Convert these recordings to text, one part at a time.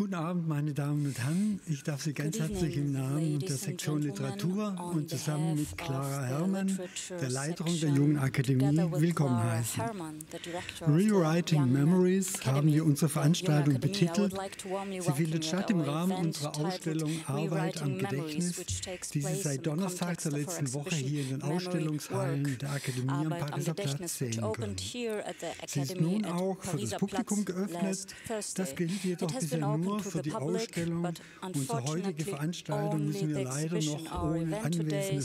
Guten Abend, meine Damen und Herren. Ich darf Sie ganz herzlich im Namen der Sektion Literatur und zusammen mit Clara Herrmann, der Leiterin der Jungen Akademie, willkommen heißen. Rewriting Memories haben wir unsere Veranstaltung betitelt. Sie findet statt im Rahmen unserer Ausstellung Arbeit am Gedächtnis, die Sie seit Donnerstag der letzten Woche hier in den Ausstellungshallen der Akademie am Pariser Platz sehen können. Sie ist nun auch für das Publikum geöffnet. Das gilt jedoch bisher nur nur für die Ausstellung. Unsere heutige Veranstaltung müssen wir leider noch ohne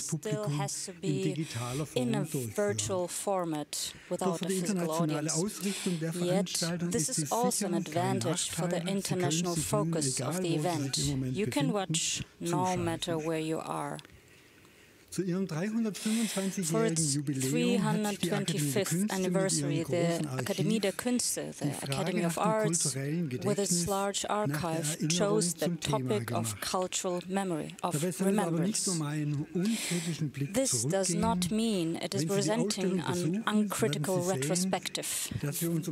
Publikum in digitaler Form durchführen. Doch für die internationale Ausrichtung der Veranstaltung ist dies sicher kein Nachteil. Sie können sich nun, egal wo Sie sich im Moment befinden, zuschauen. Zu ihrem 325-jährigen Jubiläum hat die Akademie der Künste anniversary, the Akademie der Künste, the Academy of Arts, with its large archive, chose the topic of cultural memory, of remembrance. This does not mean it is presenting an uncritical retrospective.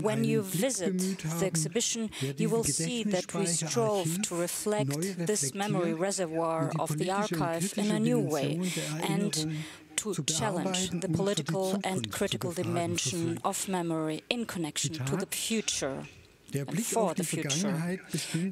When you visit the exhibition, you will see that we strove to reflect this memory reservoir of the archive in a new way and to challenge the political and critical dimension of memory in connection to the future for the future.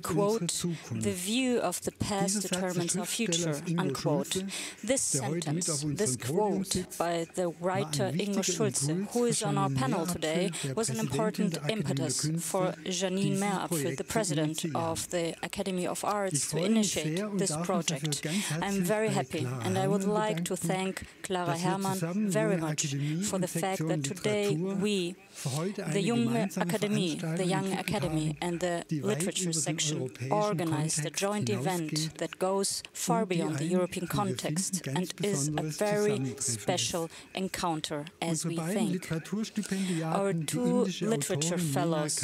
Quote, the view of the past determines our future, unquote. This sentence, this quote by the writer Ingo Schulze, who is on our panel today, was an important impetus for Jeanine Meerapfel, the president of the Academy of Arts, to initiate this project. I'm very happy and I would like to thank Clara Herrmann very much for the fact that today we, the Junge Akademie, the Young Academy and the Literature section organized a joint event that goes far beyond the European context and is a very special encounter, as we think. Our two literature fellows,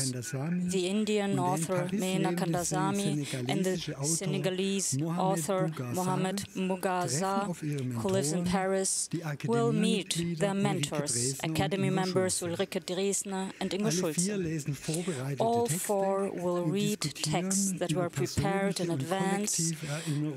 the Indian author Meena Kandasamy and the Senegalese author Mohamed Mbougar Sarr, who lives in Paris, will meet their mentors, Academy members Ulrike Draesner and Ingo Schulze. All four will read texts that were prepared in advance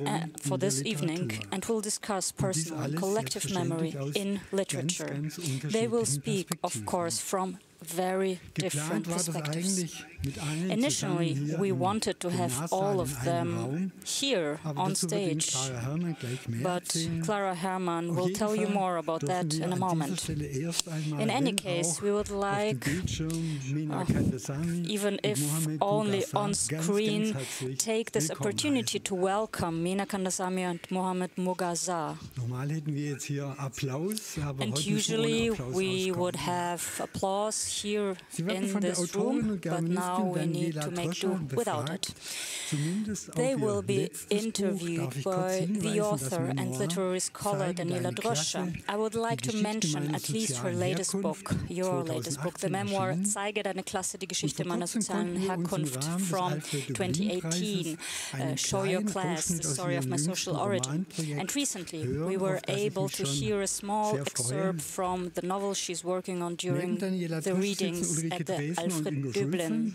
uh, for this evening and will discuss personal and collective memory in literature. They will speak, of course, from very different perspectives. Initially, we wanted to have all of them here on stage, but Clara Herrmann will tell you more about that in a moment. In any case, we would like, uh, even if only on screen, take this opportunity to welcome Meena Kandasamy and Mohamed Mbougar Sarr. And usually we would have applause here in this room, but now we need to make do without it. They will be interviewed by the author and literary scholar Daniela Dröscher. I would like to mention at least her latest book, your latest book, the memoir Zeige deine Klasse, die Geschichte meiner sozialen Herkunft from 2018, uh, Show Your Class, the story of my social origin. And recently we were able to hear a small excerpt from the novel she's working on during the readings at the Alfred Döblin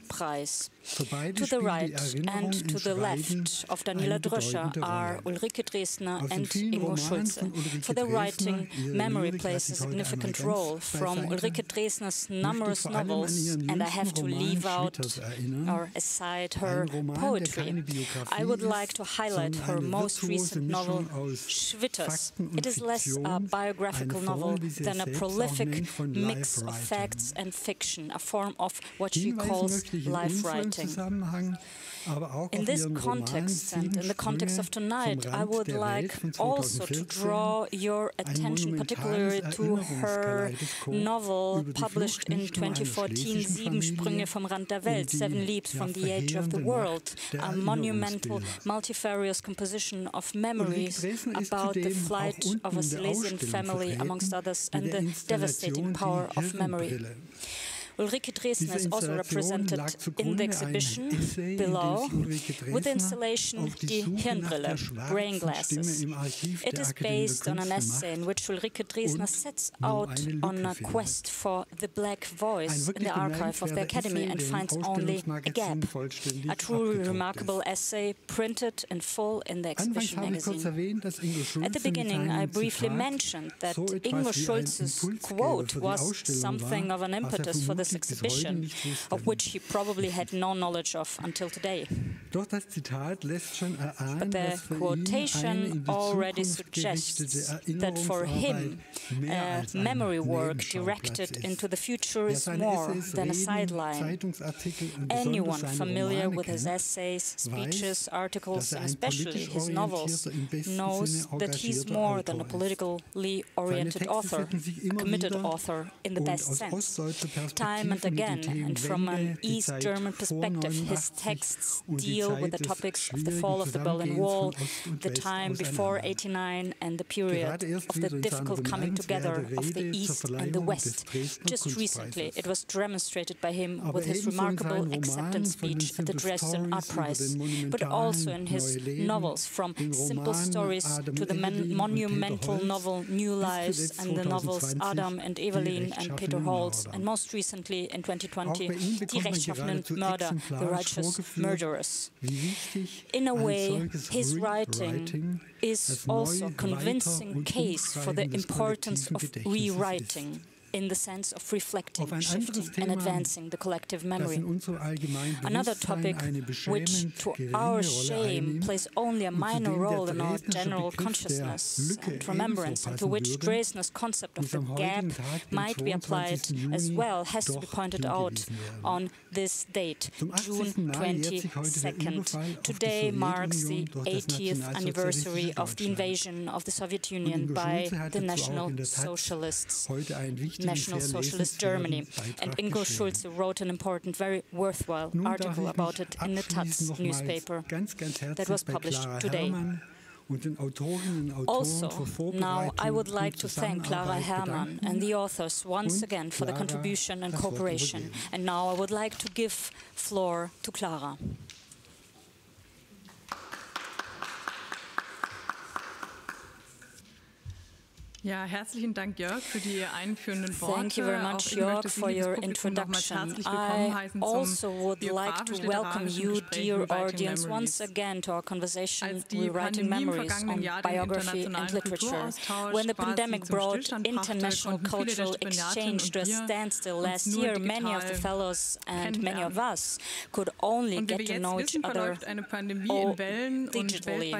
Preis. To the right and to the left of Daniela Dröscher are Ulrike Draesner and Ingo Schulze. For the writing, memory plays a significant role from Ulrike Draesner's numerous novels, and I have to leave out or aside her poetry. I would like to highlight her most recent novel, Schwitters. It is less a biographical novel than a prolific mix of facts and fiction, a form of what she calls life writing. In this context and in the context of tonight, I would like also to draw your attention particularly to her novel published in 2014, Sieben Sprünge vom Rand der Welt, Seven Leaps from the Edge of the World, a monumental multifarious composition of memories about the flight of a Silesian family, amongst others, and the devastating power of memory. Ulrike Draesner is also represented in the exhibition below with the installation Die Hirnbrille, Brain Glasses. It is based on an essay in which Ulrike Draesner sets out on a quest for the black voice in the archive of the Academy and finds only a gap. A truly remarkable essay printed in full in the exhibition magazine. At the beginning, I briefly mentioned that Ingo Schulze's quote was something of an impetus for this exhibition, of which he probably had no knowledge of until today. But the quotation already suggests that for him, uh, memory work directed into the future is more than a sideline. Anyone familiar with his essays, speeches, articles, and especially his novels knows that he's more than a politically oriented author, a committed author in the best sense. Time and again, and from an East German perspective, his texts deal with the topics of the fall of the Berlin Wall, the time before 89, and the period of the difficult coming together of the East and the West. Just recently, it was demonstrated by him with his remarkable acceptance speech at the Dresden Art Prize, but also in his novels, from simple stories to the monumental novel New Lives and the novels Adam and Evelyn and Peter Holtz, and most recently in 2020, Die rechtschaffenen Mörder, the righteous murderers. In a way, his writing is also a convincing case for the importance of rewriting in the sense of reflecting, shifting, and advancing the collective memory. Another topic which, to our shame, plays only a minor role in our general consciousness and remembrance, and to which Draesner's concept of the gap might be applied as well, has to be pointed out on this date, June 22nd. Today marks the 80th anniversary of the invasion of the Soviet Union by the National Socialists. National Socialist Germany. And Ingo Schulze wrote an important, very worthwhile article about it in the Taz newspaper that was published today. Also, now I would like to thank Clara Herrmann and the authors once again for the contribution and cooperation. And now I would like to give floor to Clara. Ja, herzlichen Dank, Jörg, für die einführenden Worte. Thank you very much, Jörg, for your introduction. I also would like to welcome you, dear audience, once again to our conversation Rewriting Memories on Biography and Literature. When the pandemic brought international cultural exchange to a standstill last year, many of the fellows and many of us could only get to know each other all digitally.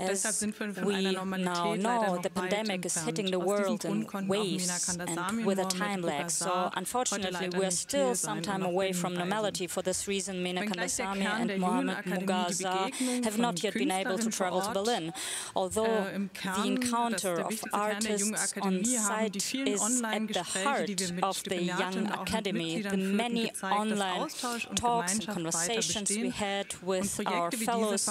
As we now know, the pandemic is hitting the world in waves and with a time lag. So unfortunately, we are still some time away from normality. For this reason, Meena Kandasamy and Mohamed Mbougar Sarr have not yet been able to travel to Berlin. Although the encounter of artists on site is at the heart of the Young Academy, the many online talks and conversations we had with our fellows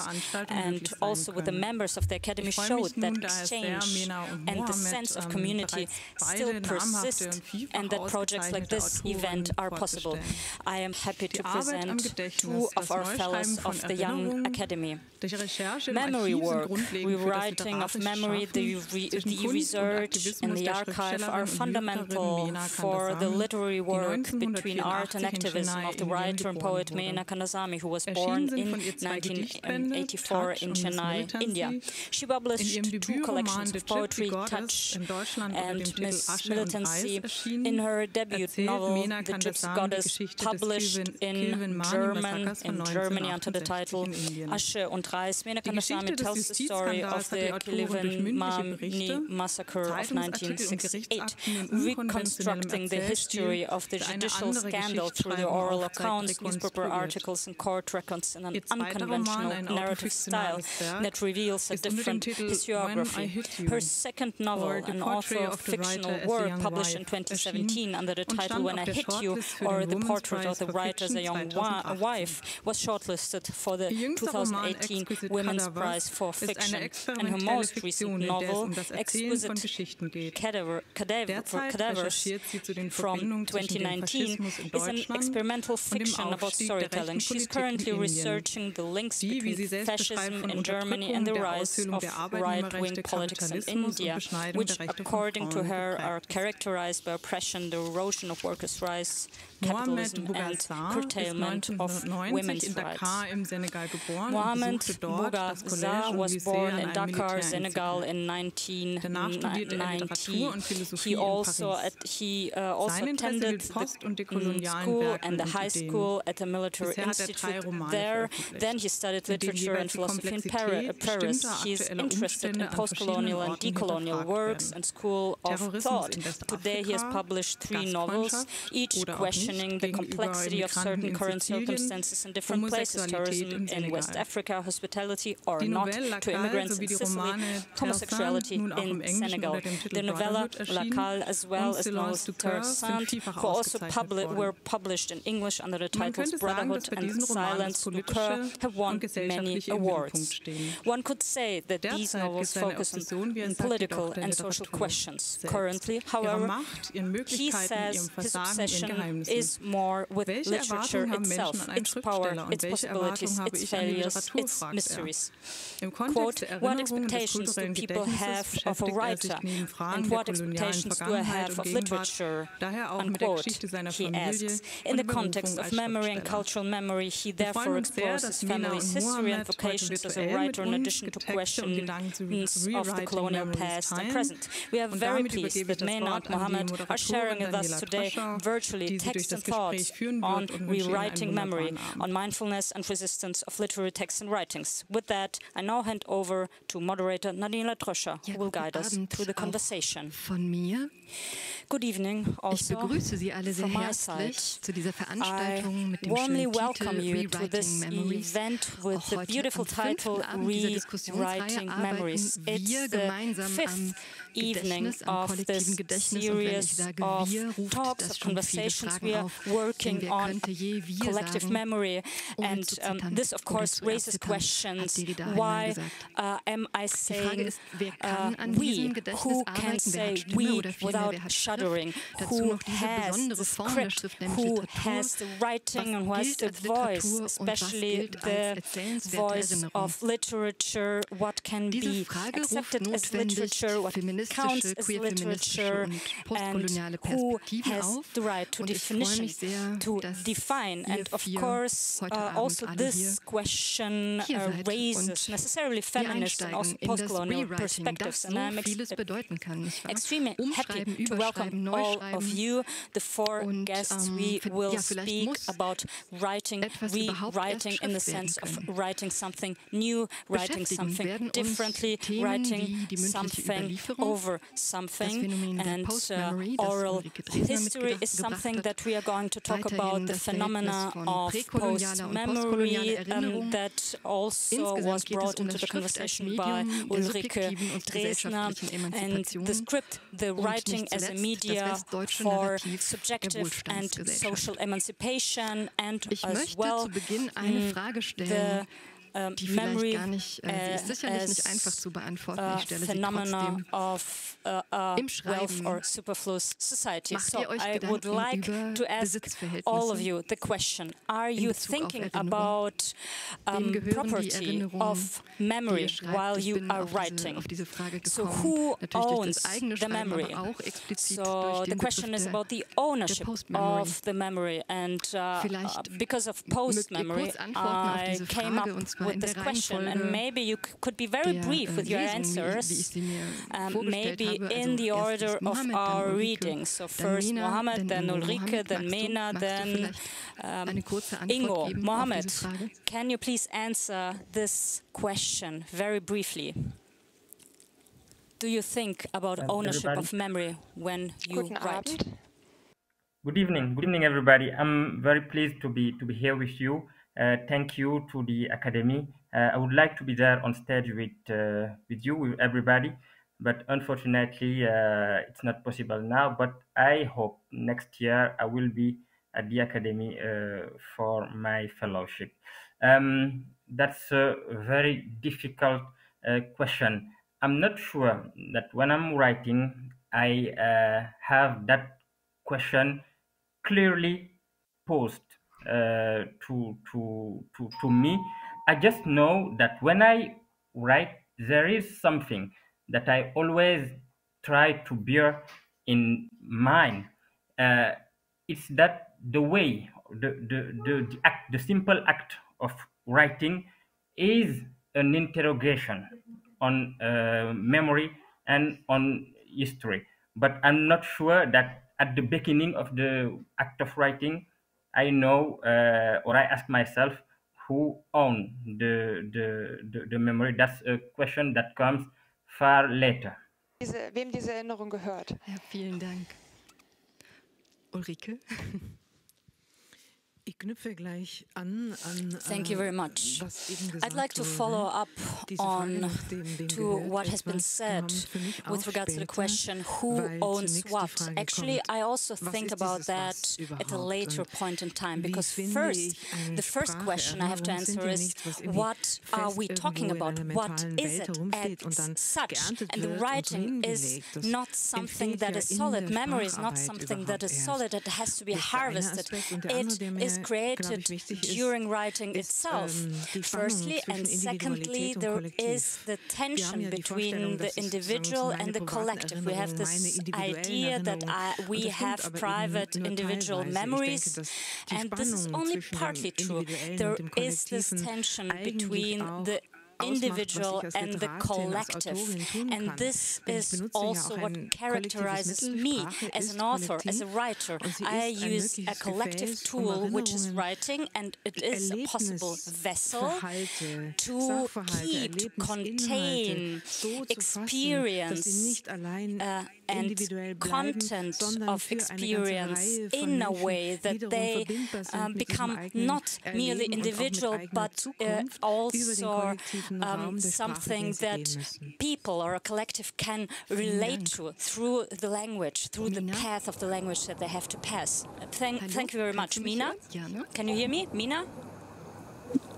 and also with the members of the Academy showed that exchange and the sense of community still persist and that projects like this event are possible. I am happy to present two of our fellows of the Young Academy. Memory work, rewriting of memory, the, re the research and the archive are fundamental for the literary work between art and activism of the writer and poet Meena Kandasamy, who was born in 1984 in Chennai, India. She published two collections of poetry, Poetry touch and Miss Militancy in her debut novel, The Gypsy Goddess, published in German, in Germany under the title Asche und Reis. Meena Kandasamy tells the story of the Kilvenmani massacre of 1968, reconstructing the history of the judicial scandal through the oral accounts, newspaper articles, and court records in an unconventional narrative style that reveals a different historiography. Her second novel, an author of fictional work published in 2017 under the title When I Hit You, or The Portrait of the Writer as a Young Wife, was shortlisted for the 2018 Women's Prize for Fiction. And her most recent novel, Exquisite Cadaver, Cadaver, Cadavers, from 2019, is an experimental fiction about storytelling. She's currently researching the links between fascism in Germany and the rise of right-wing politics in India, which, according to her, are characterized by oppression, the erosion of workers' rights, capitalism and curtailment of women's rights. Mohamed Mbougar Sarr was born in Dakar, Senegal in 1990. He also, he, uh, also attended the mm, school and the high school at the military institute there. Then he studied literature and philosophy in Paris. He is interested in post-colonial and decolonial works and school of thought. Today he has published three novels, each the complexity of certain current circumstances in different places, tourism in West Africa, hospitality or not to immigrants in Sicily, homosexuality in Senegal. The novella La Cale as well as Nos Terres who also publi were published in English under the titles Brotherhood and Silence du chœur, have won many awards. One could say that these novels focus on political and social questions. Currently, however, he says his obsession is more with literature itself, its power, its possibilities, its failures, its mysteries. Quote, what expectations do people have of a writer, and what expectations do I have of literature? Unquote, he asks. In the context of memory and cultural memory, he therefore explores his family's history and vocations as a writer in addition to questions of the colonial past and present. We are very pleased that Meena and Mohammed are sharing with us today virtually text and thoughts on rewriting memory, on mindfulness and resistance of literary texts and writings. With that, I now hand over to moderator Daniela Dröscher, who will guide us through the conversation. Von mir. Good evening also ich begrüße Sie alle sehr herzlich zu dieser Veranstaltung mit dem warmly schönen welcome Titel you to this Memories. event with Auch the heute beautiful am title Abend dieser Diskussionsreihe Rewriting arbeiten Memories. wir It's the gemeinsam am evening Gedächtnis, am of kollektiven this Gedächtnis. Und wenn ich series sage of wir, ruft talks, das schon viele conversations Fragen we are auf. Denn working wer on könnte je wir collective sagen, memory. And um, this, of course, raises questions. Why uh, am I Die Frage saying uh, an we? diesem Gedächtnis Who can say we without wer hat shuddering? Schrift? Dazu Who noch diese has besondere the script? Schrift, nämlich Who has the writing and who has the voice, Literatur und was especially the voice of literature? What can Diese be Frage accepted as literature? What counts as literature? And who has the right to Und ich freue definition, sehr, to define? And of course, uh, also this question uh, raises necessarily feminist and also einsteigen in das postcolonial perspectives. And I'm ex- vieles bedeuten kann, nicht wahr? extremely happy to welcome all of you, the four und, guests. ähm, we will ja, speak about writing, rewriting in the sense of writing something new, writing something differently, Themen writing wie die mündliche something over something, and uh, oral history is something hat. that we are going to talk Weiterhin about, the phenomena of post-memory um, that also was brought um into the conversation by Ulrike Draesner and the script, the writing as a zuletzt westdeutsche for subjective and social emancipation and Ich as möchte well zu Beginn eine Frage the stellen, um, die memory gar nicht, äh, sie ist uh, sicherlich nicht einfach zu beantworten. Ich stelle sie trotzdem. of uh, uh, Im Schreiben or superfluous society. macht So ihr euch I would like über to ask Besitzverhältnisse all of you the question: Are you thinking about um, property of memory while you are auf, writing? diese, auf diese Frage So who owns the memory? auch So the question is about the ownership of the memory, and uh, because of antworten auf I came up Frage, und zwar with this question, and maybe you could be very brief with your Lesung, wie, wie ich answers. Um, maybe in the order of our Ulrike, reading. So first Meena, Mohammed, then Ulrike, then magst Meena, then um, eine kurze Antwort Ingo. geben Mohammed, can you please answer this question very briefly? Do you think about ownership everybody. of memory when you Guten write? Abend. Good evening. Good evening, everybody. I'm very pleased to be to be here with you. Uh, thank you to the academy. Uh, I would like to be there on stage with uh, with you, with everybody. but unfortunately, it's not possible now. But I hope next year I will be at the academy for my fellowship. Um, that's a very difficult question. I'm not sure that when I'm writing, I uh, have that question clearly posed uh, to, to, to, to me. I just know that when I write, there is something that I always try to bear in mind. Uh, it's that the way, the, the, the, the, act, the simple act of writing is an interrogation on uh, memory and on history. But I'm not sure that at the beginning of the act of writing, I know uh, or I ask myself who own the, the, the, the memory. That's a question that comes far later. Diese, wem diese Erinnerung gehört. Ja, vielen Dank. Ulrike? Thank you very much. I'd like to follow up on to what has been said with regards to the question who owns what. Actually, I also think about that at a later point in time because first, the first question I have to answer is what are we talking about? What is it as such? And the writing is not something that is solid. Memory is not something that is solid. It has to be harvested. It is is created during writing itself, ähm, firstly, and secondly, there is the tension between the individual and the collective. We have this idea that I, we have private individual memories, and this is only partly true. There is this tension between the individual and the collective. And this is also what characterizes me as an author, as a writer. I use a collective tool, which is writing, and it is a possible vessel to keep, to contain experience uh, and content of experience in a way that they uh, become not merely individual, but uh, also um, something that people or a collective can relate to through the language, through the path of the language that they have to pass. Thank, thank you very much. Meena, can you hear me? Meena?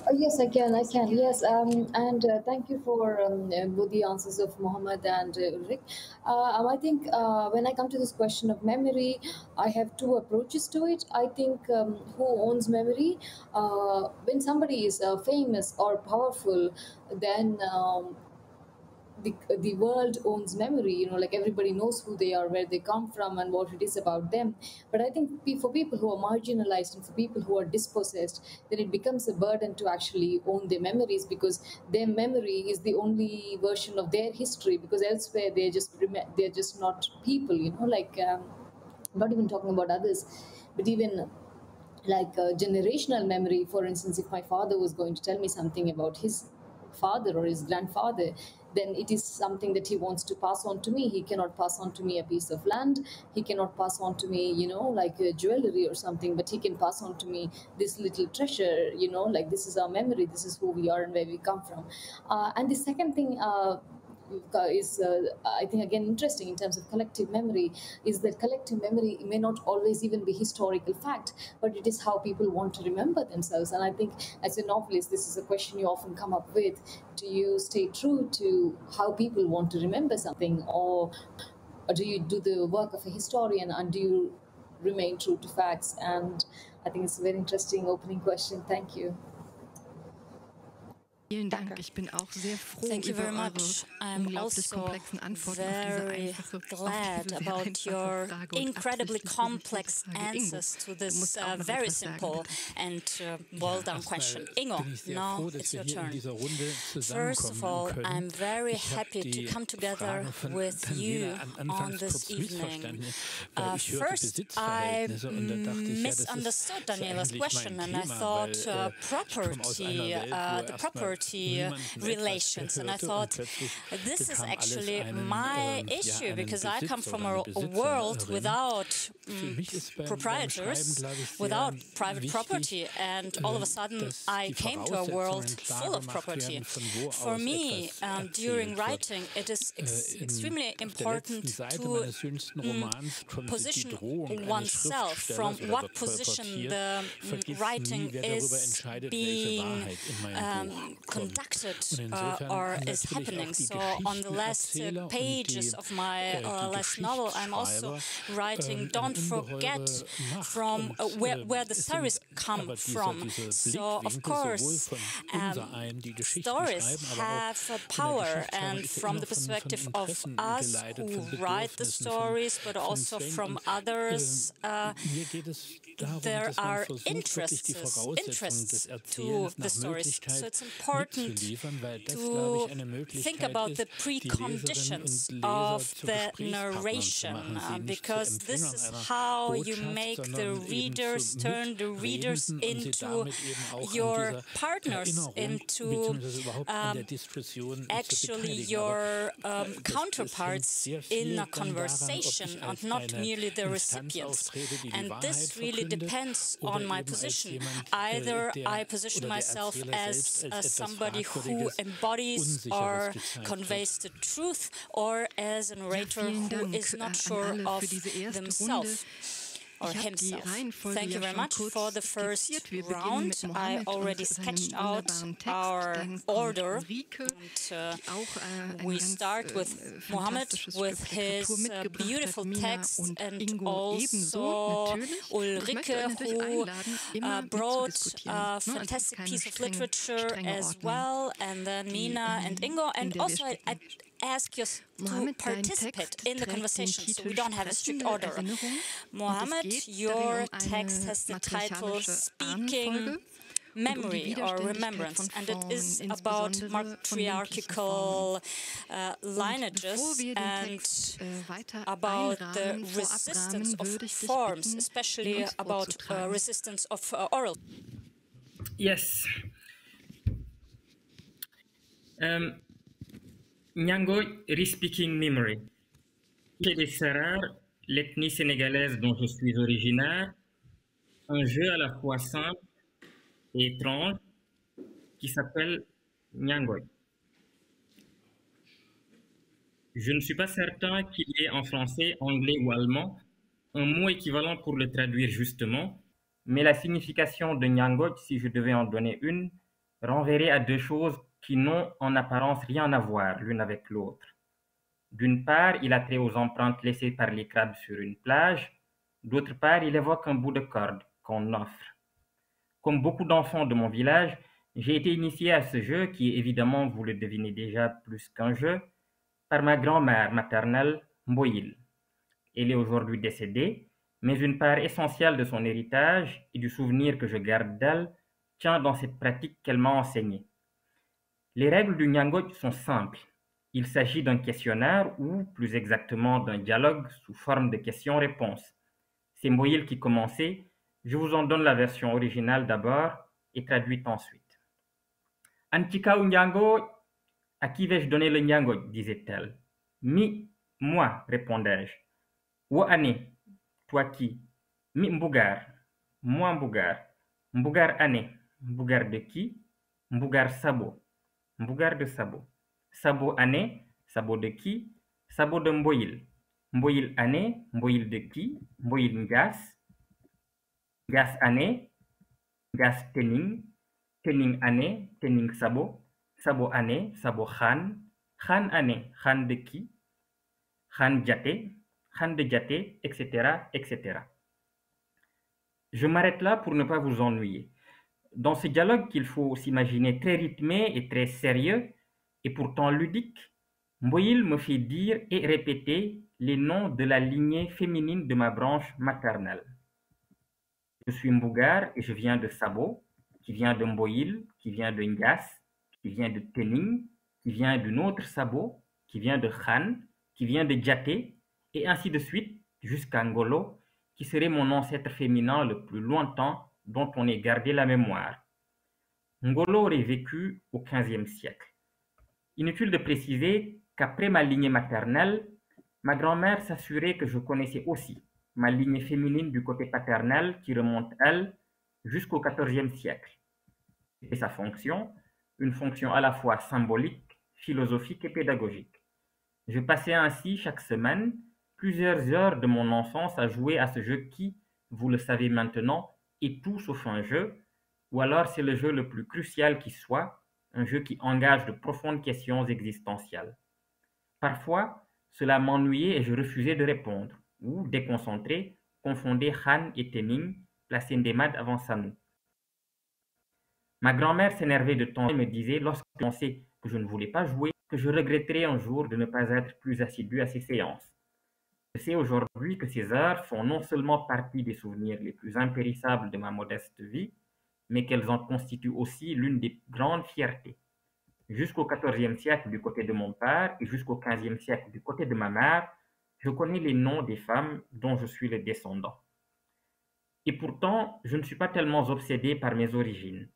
Uh, yes, I can. I can. Yes, um, and uh, thank you for um, uh, both the answers of Mohammed and uh, Ulrich. Uh, um, I think uh, when I come to this question of memory, I have two approaches to it. I think um, who owns memory? Uh, when somebody is famous or powerful, then um, the, the world owns memory you know like everybody knows who they are where they come from and what it is about them. But i think for people who are marginalized and for people who are dispossessed then it becomes a burden to actually own their memories because their memory is the only version of their history because elsewhere they're just they're just not people you know like um, not even talking about others but even like uh, generational memory. For instance if my father was going to tell me something about his father or his grandfather then it is something that he wants to pass on to me. He cannot pass on to me a piece of land. He cannot pass on to me, you know, like a jewelry or something, but he can pass on to me this little treasure, you know, like this is our memory, this is who we are and where we come from. Uh, and the second thing, uh, is uh, I think again interesting in terms of collective memory is that collective memory may not always even be historical fact, but it is how people want to remember themselves. And I think as a novelist, this is a question you often come up with: Do you stay true to how people want to remember something, or, or do you do the work of a historian and do you remain true to facts? And I think it's a very interesting opening question. Thank you. Vielen Dank. Danke. Ich bin auch sehr froh Thank you very much. I'm unglaublich komplexen Antworten very auf diese einfache, glad about your incredibly complex answers to this uh, very simple and uh, well done question. Ingo, now it's your turn. First of all, I'm very happy to come together with you on this evening. Uh, first, I misunderstood Daniela's question and I thought uh, property, uh, the property relations. And I thought, this is actually my issue because I come from a, world without mm, proprietors, without private property, and all of a sudden I came to a world full of property. For me, um, during writing, it is ex extremely important to position oneself from what position the mm, writing is being um, conducted uh, or is happening. So on the last uh, pages of my uh, last novel, I'm also writing, don't forget from uh, where, where the stories come from. So of course, um, stories have power and from the perspective of us who write the stories, but also from others, uh, there are interests, interests to the stories. So it's important to think about the preconditions of the narration, uh, because this is how you make the readers turn the readers into your partners, into um, actually your um, counterparts in a conversation and not merely the recipients. And this really depends on my position. Either I position myself as uh, somebody who embodies or conveys the truth, or as a narrator who is not sure of themselves or himself. Thank you very much for the first round. I already sketched out our order. And, uh, we start with Mohammed with his uh, beautiful text and also Ulrike who uh, brought a fantastic piece of literature as well. And then Meena and Ingo. And also I, I ask you to participate in the conversation, so we don't have a strict order. Mohammed, your text has the title Speaking memory or remembrance, and it is about matriarchal uh, lineages and äh, about the resistance of forms, especially about uh, resistance of uh, oral. Yes. Um, Nyangoy Respeaking Memory. Chez les Serrars, l'ethnie sénégalaise dont je suis originaire, un jeu à la fois simple et étrange qui s'appelle Nyangoy. Je ne suis pas certain qu'il y ait en français, anglais ou allemand un mot équivalent pour le traduire justement, mais la signification de Nyangoy, si je devais en donner une, renverrait à deux choses qui n'ont en apparence rien à voir l'une avec l'autre. D'une part, il a trait aux empreintes laissées par les crabes sur une plage, d'autre part, il évoque un bout de corde qu'on offre. Comme beaucoup d'enfants de mon village, j'ai été initié à ce jeu qui évidemment, vous le devinez déjà, plus qu'un jeu, par ma grand-mère maternelle, Mboyil. Elle est aujourd'hui décédée, mais une part essentielle de son héritage et du souvenir que je garde d'elle tient dans cette pratique qu'elle m'a enseignée. Les règles du Nyangoy sont simples. Il s'agit d'un questionnaire ou, plus exactement, d'un dialogue sous forme de questions-réponses. C'est Moïl qui commençait. Je vous en donne la version originale d'abord et traduite ensuite. Antika ou Nyangoy À qui vais-je donner le Nyangoy disait-elle. Mi, moi, répondais-je. Ane, toi qui? Mi Mbougar, moi Mbougar. Mbougar Ane, Mbougar de qui? Mbougar Sabo. Mbugar de Sabo. Sabo année, Sabo de qui Sabo de Mboyil. Mboyil année, Mboyil de qui Mboyil Ngas. Ngas année, Ngas Tening. Tening année, Tening Sabo. Sabo année, Sabo Khan. Khan année, Khan de qui Khan Djate. Khan de Djate, etc., etc. Je m'arrête là pour ne pas vous ennuyer dans ce dialogue qu'il faut s'imaginer très rythmé et très sérieux, et pourtant ludique, Mboyil me fait dire et répéter les noms de la lignée féminine de ma branche maternelle. Je suis Mbougar et je viens de Sabo, qui vient de Mboyil, qui vient de Ngas, qui vient de Tening, qui vient d'une autre Sabo, qui vient de Khan, qui vient de Djaté, et ainsi de suite jusqu'à Ngolo, qui serait mon ancêtre féminin le plus lointain dont on ait gardé la mémoire. Ngolo aurait vécu au XVe siècle. Inutile de préciser qu'après ma lignée maternelle, ma grand-mère s'assurait que je connaissais aussi ma lignée féminine du côté paternel qui remonte, elle, jusqu'au XIVe siècle. Et sa fonction, une fonction à la fois symbolique, philosophique et pédagogique. Je passais ainsi chaque semaine plusieurs heures de mon enfance à jouer à ce jeu qui, vous le savez maintenant, est tout sauf un jeu, ou alors c'est le jeu le plus crucial qui soit, un jeu qui engage de profondes questions existentielles. Parfois, cela m'ennuyait et je refusais de répondre, ou, déconcentré, confondais Han et Tening, placé Ndemad avant Sanou. Ma grand-mère s'énervait de temps et me disait, lorsque je pensais que je ne voulais pas jouer, que je regretterais un jour de ne pas être plus assidu à ces séances. Je sais aujourd'hui que ces heures font non seulement partie des souvenirs les plus impérissables de ma modeste vie, mais qu'elles en constituent aussi l'une des grandes fiertés. Jusqu'au XIVe siècle du côté de mon père et jusqu'au XVe siècle du côté de ma mère, je connais les noms des femmes dont je suis le descendant. Et pourtant, je ne suis pas tellement obsédé par mes origines.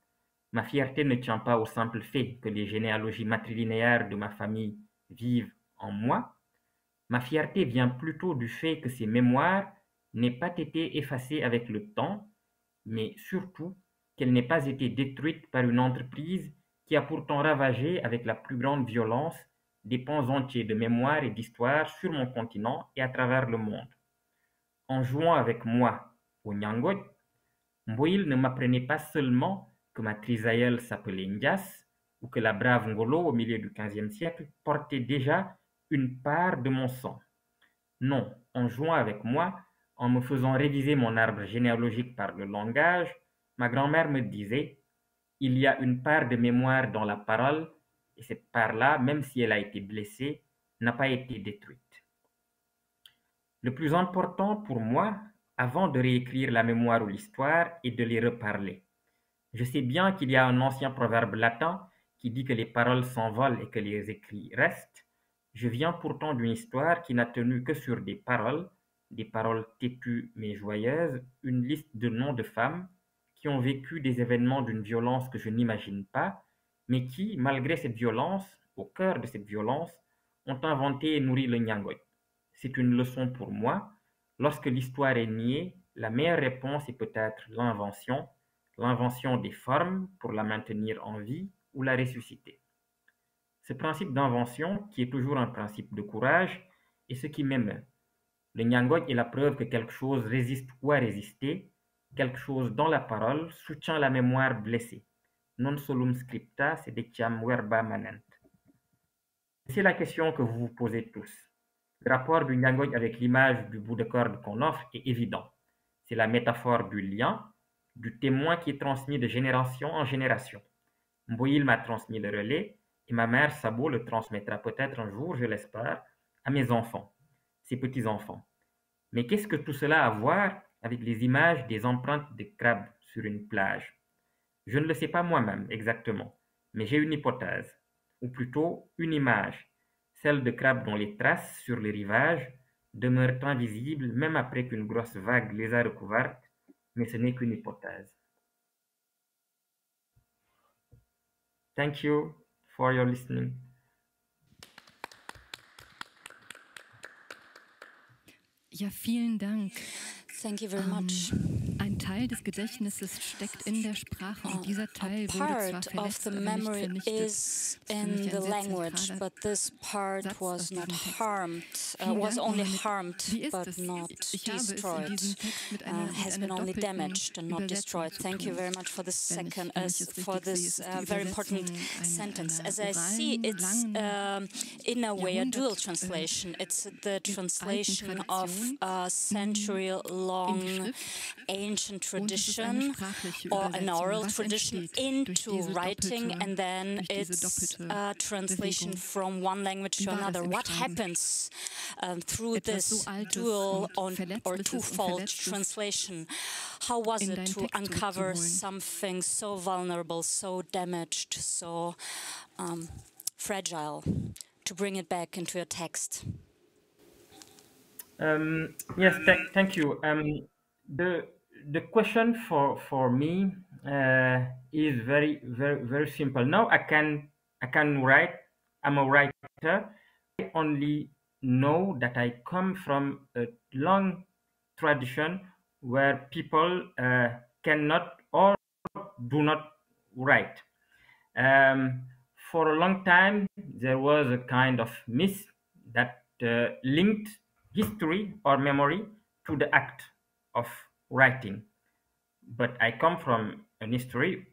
Ma fierté ne tient pas au simple fait que les généalogies matrilinéaires de ma famille vivent en moi, Ma fierté vient plutôt du fait que ces mémoires n'aient pas été effacées avec le temps, mais surtout qu'elles n'aient pas été détruites par une entreprise qui a pourtant ravagé avec la plus grande violence des pans entiers de mémoire et d'histoire sur mon continent et à travers le monde. En jouant avec moi au Nyangoy, Mboïl ne m'apprenait pas seulement que ma trisaïeule s'appelait Ndias ou que la brave Ngolo au milieu du XVe siècle portait déjà une part de mon sang. Non, en jouant avec moi, en me faisant réviser mon arbre généalogique par le langage, ma grand-mère me disait Il y a une part de mémoire dans la parole, et cette part-là, même si elle a été blessée, n'a pas été détruite. Le plus important pour moi, avant de réécrire la mémoire ou l'histoire, est de les reparler. Je sais bien qu'il y a un ancien proverbe latin qui dit que les paroles s'envolent et que les écrits restent, je viens pourtant d'une histoire qui n'a tenu que sur des paroles, des paroles têtues mais joyeuses, une liste de noms de femmes qui ont vécu des événements d'une violence que je n'imagine pas, mais qui, malgré cette violence, au cœur de cette violence, ont inventé et nourri le Nyangoy. C'est une leçon pour moi. Lorsque l'histoire est niée, la meilleure réponse est peut-être l'invention, l'invention des formes pour la maintenir en vie ou la ressusciter. Ce principe d'invention, qui est toujours un principe de courage, est ce qui m'émeut. Le Nyangoy est la preuve que quelque chose résiste ou a résisté, quelque chose dans la parole soutient la mémoire blessée. Non solum scripta sedeciam verba manent. C'est la question que vous vous posez tous. Le rapport du Nyangoy avec l'image du bout de corde qu'on offre est évident. C'est la métaphore du lien, du témoin qui est transmis de génération en génération. Mboïl m'a transmis le relais, et ma mère Sabo le transmettra peut-être un jour, je l'espère, à mes enfants, ses petits-enfants. Mais qu'est-ce que tout cela a à voir avec les images des empreintes de crabes sur une plage? Je ne le sais pas moi-même exactement, mais j'ai une hypothèse, ou plutôt une image, celle de crabes dont les traces sur les rivages demeurent invisibles même après qu'une grosse vague les a recouvertes, mais ce n'est qu'une hypothèse. Thank you. For your listening. Ja, vielen Dank. Thank you very much. Ein Teil des Gedächtnisses steckt in der Sprache und dieser Teil wurde zwar verletzt, aber nicht vernichtet. in the language, but this part was not harmed, uh, was only harmed but not destroyed, uh, has been only damaged and not destroyed. Thank you very much for this second, uh, for this uh, very important sentence. As I see, it's um, in a way a dual translation. It's the translation of a century long ancient tradition or an oral tradition into writing, and then it's a translation from one language to another. What happens um, through this dual or twofold translation? How was it to uncover something so vulnerable, so damaged, so um, fragile, to bring it back into your text? Um, yes, th thank you. Um, the the question for for me uh, is very very very simple. Now I can I can write. I'm a writer. I only know that I come from a long tradition where people uh, cannot or do not write. Um, for a long time, there was a kind of myth that uh, linked history or memory to the act of writing. But I come from an history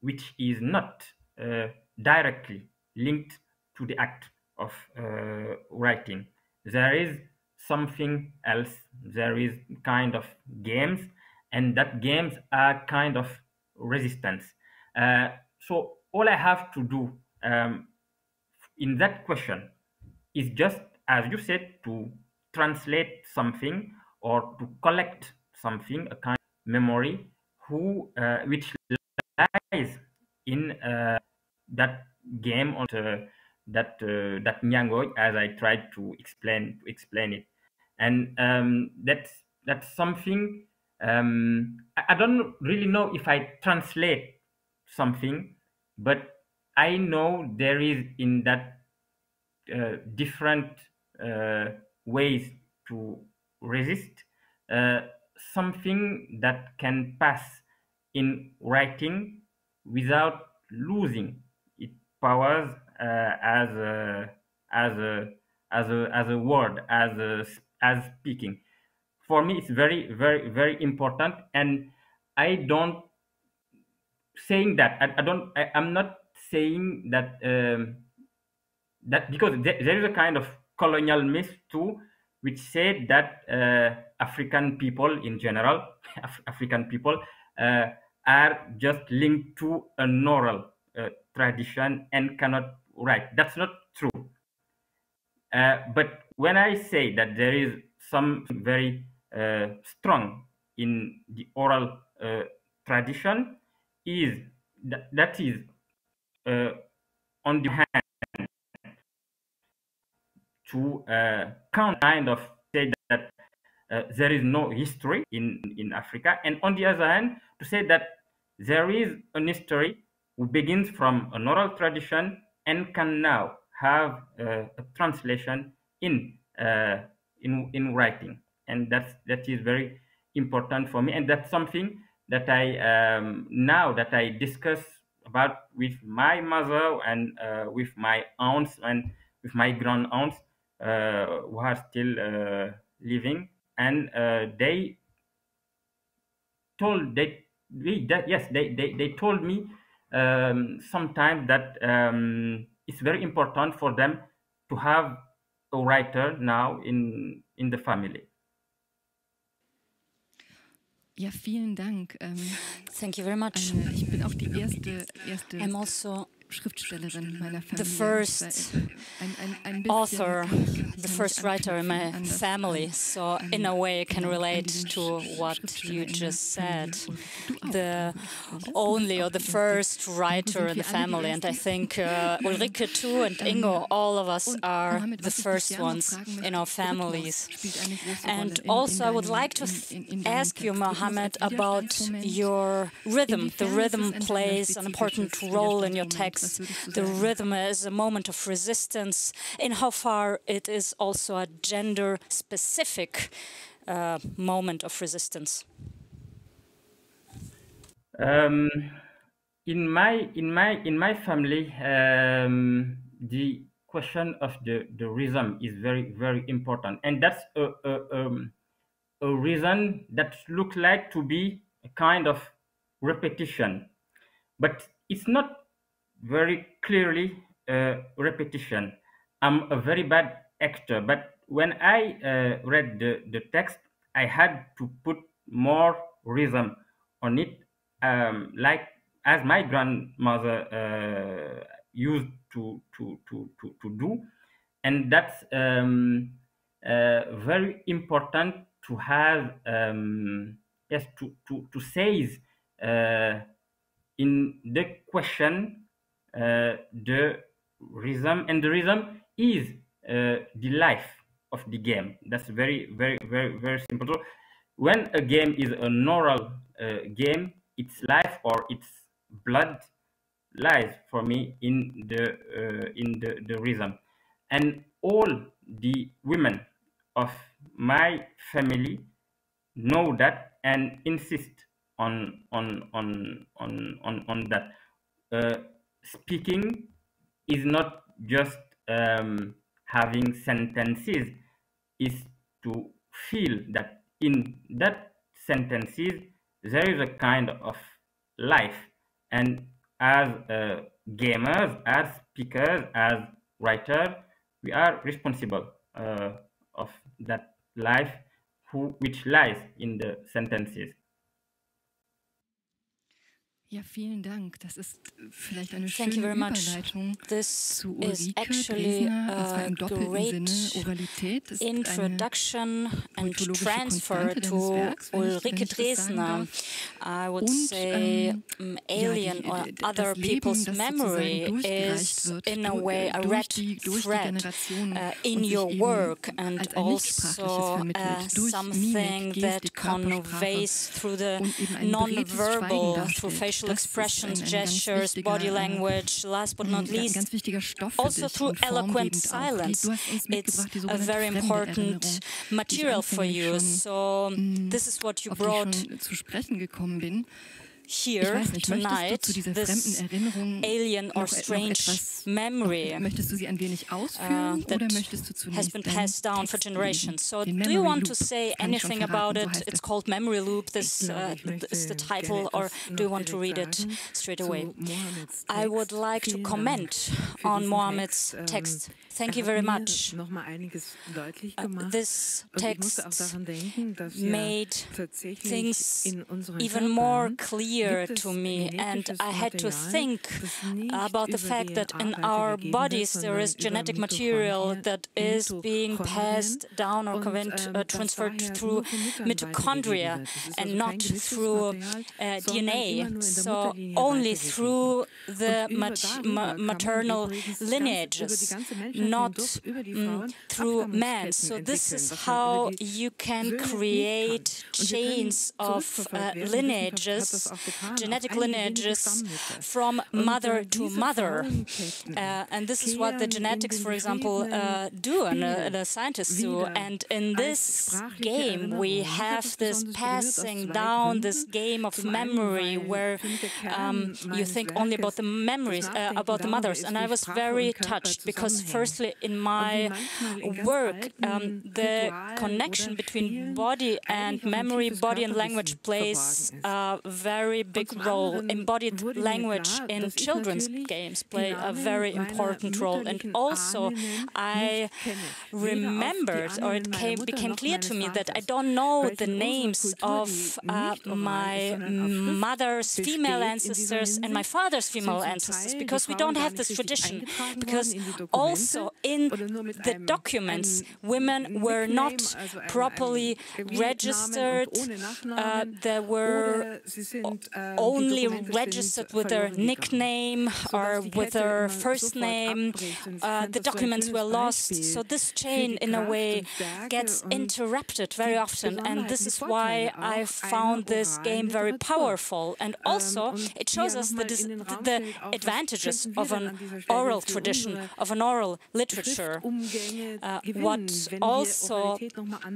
which is not uh, directly linked to the act of uh, writing. There is something else. There is kind of games, and that games are kind of resistance. Uh, so all I have to do um, in that question is just, as you said, to translate something or to collect something, a kind of memory, who uh, which lies in uh, that game or that uh, that Nyango, as I tried to explain to explain it, and um, that's that's something um, I, I don't really know if I translate something, but I know there is in that uh, different uh, ways to resist uh, something that can pass in writing without losing its powers uh, as a as a as a as a word as a, as speaking. For me it's very very very important and i don't saying that i, I don't I, am not saying that um, that because there, there is a kind of colonial myth too which said that uh, african people in general Af african people uh, are just linked to an oral uh, tradition and cannot write. That's not true. Uh, but when i say that there is some very uh, strong in the oral uh, tradition is that, that is uh, on the hand to uh, kind of uh, there is no history in, in Africa, and on the other hand, to say that there is an history who begins from an oral tradition and can now have uh, a translation in uh, in in writing, and that's that is very important for me, and that's something that I um, now that I discuss about with my mother and uh, with my aunts and with my grand aunts uh, who are still uh, living, and uh, they told they, they that yes they, they, they told me um, sometimes that um, it's very important for them to have a writer now in in the family Ja, vielen Dank. Ähm, Thank you very much. Eine, ich bin auch die erste, erste I'm also Schriftstellerin meiner Familie. The first author, the first writer in my family. So in a way, I can relate to what you just said. The only or the first writer in the family, and I think uh, Ulrike too, and Ingo, all of us are the first ones in our families. And also, I would like to ask you, Mohammed, about your rhythm. The rhythm plays an important role in your text the rhythm is a moment of resistance, in how far it is also a gender specific uh, moment of resistance. Um, in my in my in my family, um, the question of the the rhythm is very very important, and that's a a, um, a reason that look like to be a kind of repetition, but it's not very clearly uh, repetition. I'm a very bad actor, but when I uh, read the, the text, I had to put more rhythm on it, um, like as my grandmother uh, used to, to, to, to, to do. And that's um, uh, very important to have, um, yes, to, to, to say uh, in the question the rhythm and the rhythm is uh, the life of the game. That's very very very very simple. So when a game is a oral uh, game its life or its blood lies for me in the uh, in the, the rhythm. And all the women of my family know that and insist on on on on on, on that. Uh, speaking is not just um, having sentences is to feel that in that sentences there is a kind of life. And as uh, gamers as speakers as writers we are responsible uh, of that life who, which lies in the sentences Ja, vielen Dank. Das ist vielleicht eine Thank schöne Überleitung This zu Ulrike Draesner, und zwar im doppelten Sinne. Oralität ist introduction and transfer to Werks, Ulrike Draesner. I would und, say ähm, um, alien ja, or other Leben, people's memory is in a way a red thread uh, in your work and also uh, something that conveys through the non-verbal, through facial facial expressions, gestures, body language, last but not least, also through eloquent silence. It's a very important material for you. So this is what you brought here nicht, tonight, this alien or strange memory möchtest du sie ein wenig ausführen, uh, that has been passed down for generations. So do you want to say anything about it? It's called Memory Loop, this uh, is the title, or do you want to read it straight away? I would like to comment on Mohammed's text. Thank you very much. Uh, this text made things even more clear to me, and I had to think about the fact that in our bodies there is genetic material that is being passed down or uh, transferred through mitochondria and not through uh, DNA. So only through the mat ma maternal lineages, not mm, through men. So this is how you can create chains of uh, lineages, genetic lineages from mother to mother. Uh, and this is what the genetics, for example, uh, do and uh, the scientists do. And in this game, we have this passing down, this game of memory where um, you think only about the memories, uh, about the mothers. And I was very touched because, firstly, in my work, um, the connection between body and memory, body and language plays a very big role. Embodied language in children's games play a very important role. And also, I remembered, or it came, became clear to me that I don't know the names of uh, my mother's female ancestors and my father's female ancestors because we don't have this tradition. Because also in the documents, women were not properly registered. Uh, there were only registered with their nickname or with their first name. Uh, the documents were lost. So this chain, in a way, gets interrupted very often. And this is why I found this game very powerful. And also, it shows us the, the advantages of an oral tradition, of an oral literature. Uh, what also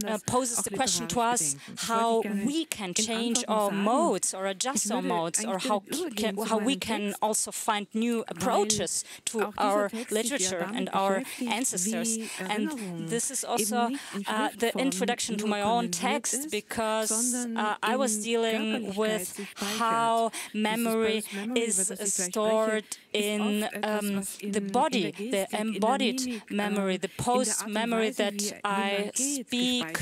uh, poses the question to us how we can change our modes or adjust our modes or how, can, how we can also find new approaches to our literature and our ancestors. And this is also uh, the introduction to my own text because uh, I was dealing with how memory is stored in um, the body, the embodied memory, the post memory that I speak,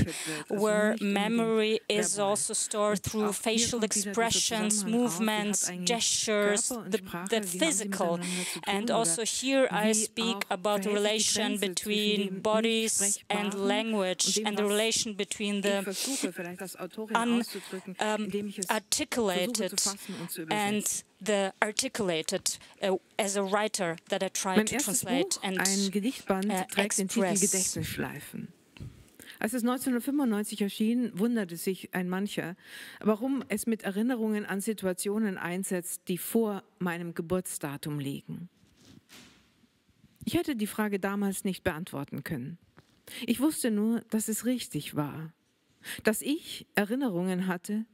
where memory is also stored through facial movements, gestures, the, the physical. And also here I speak about the relation between bodies and language and the relation between the unarticulated um, and the articulated uh, as a writer that I try to translate and ein Gedichtband, uh, trägt den Titel express. Als es 1995 erschien, wunderte sich ein mancher, warum es mit Erinnerungen an Situationen einsetzt, die vor meinem Geburtsdatum liegen. Ich hätte die Frage damals nicht beantworten können. Ich wusste nur, dass es richtig war, dass ich Erinnerungen hatte,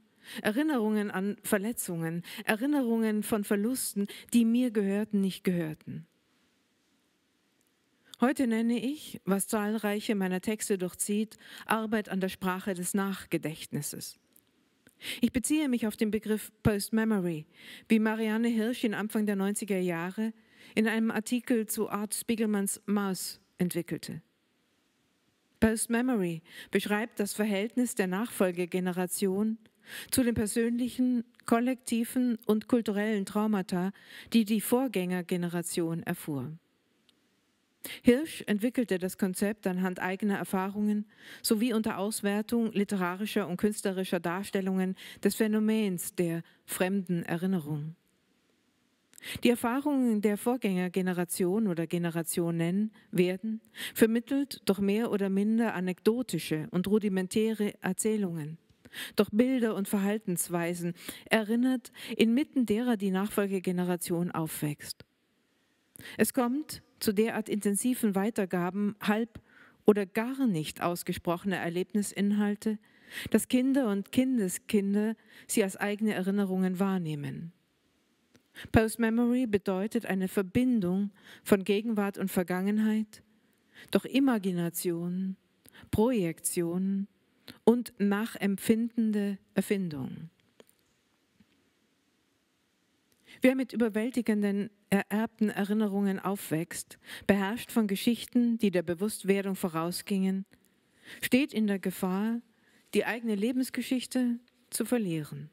Erinnerungen an Verletzungen, Erinnerungen von Verlusten, die mir gehörten, nicht gehörten. Heute nenne ich, was zahlreiche meiner Texte durchzieht, Arbeit an der Sprache des Nachgedächtnisses. Ich beziehe mich auf den Begriff Post-Memory, wie Marianne Hirsch in Anfang der 90er Jahre in einem Artikel zu Art Spiegelmanns Maus entwickelte. Post-Memory beschreibt das Verhältnis der Nachfolgegeneration zu den persönlichen, kollektiven und kulturellen Traumata, die die Vorgängergeneration erfuhr. Hirsch entwickelte das Konzept anhand eigener Erfahrungen sowie unter Auswertung literarischer und künstlerischer Darstellungen des Phänomens der fremden Erinnerung. Die Erfahrungen der Vorgängergeneration oder Generationen werden vermittelt durch mehr oder minder anekdotische und rudimentäre Erzählungen, durch Bilder und Verhaltensweisen erinnert, inmitten derer die Nachfolgegeneration aufwächst. Es kommt zu derart intensiven Weitergaben halb oder gar nicht ausgesprochene Erlebnisinhalte, dass Kinder und Kindeskinder sie als eigene Erinnerungen wahrnehmen. Post-Memory bedeutet eine Verbindung von Gegenwart und Vergangenheit, doch Imagination, Projektion und nachempfindende Erfindung. Wer mit überwältigenden ererbten Erinnerungen aufwächst, beherrscht von Geschichten, die der Bewusstwerdung vorausgingen, steht in der Gefahr, die eigene Lebensgeschichte zu verlieren.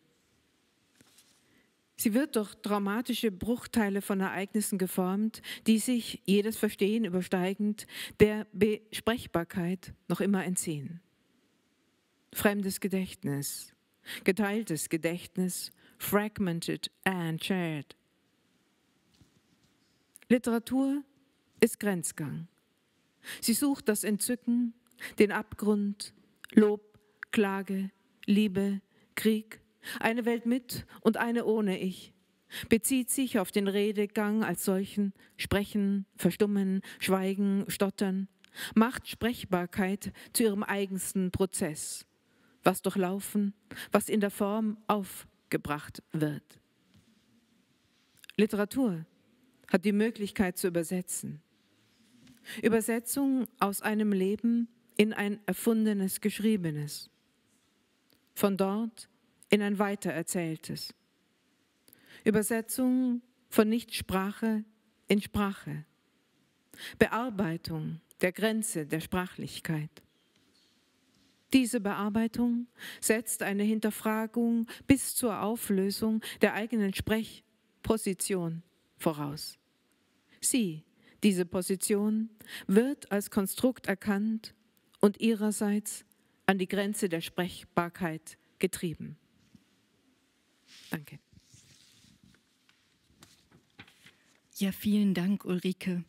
Sie wird durch traumatische Bruchteile von Ereignissen geformt, die sich, jedes Verstehen übersteigend, der Besprechbarkeit noch immer entziehen. Fremdes Gedächtnis, geteiltes Gedächtnis, fragmented and shared. Literatur ist Grenzgang. Sie sucht das Entzücken, den Abgrund, Lob, Klage, Liebe, Krieg, eine Welt mit und eine ohne Ich, bezieht sich auf den Redegang als solchen, sprechen, verstummen, schweigen, stottern, macht Sprechbarkeit zu ihrem eigensten Prozess, was durchlaufen, was in der Form aufgebracht wird. Literatur hat die Möglichkeit zu übersetzen. Übersetzung aus einem Leben in ein erfundenes Geschriebenes. Von dort in ein weitererzähltes. Übersetzung von Nichtsprache in Sprache. Bearbeitung der Grenze der Sprachlichkeit. Diese Bearbeitung setzt eine Hinterfragung bis zur Auflösung der eigenen Sprechposition voraus. Sie, diese Position, wird als Konstrukt erkannt und ihrerseits an die Grenze der Sprechbarkeit getrieben. Danke. Ja, vielen Dank, Ulrike.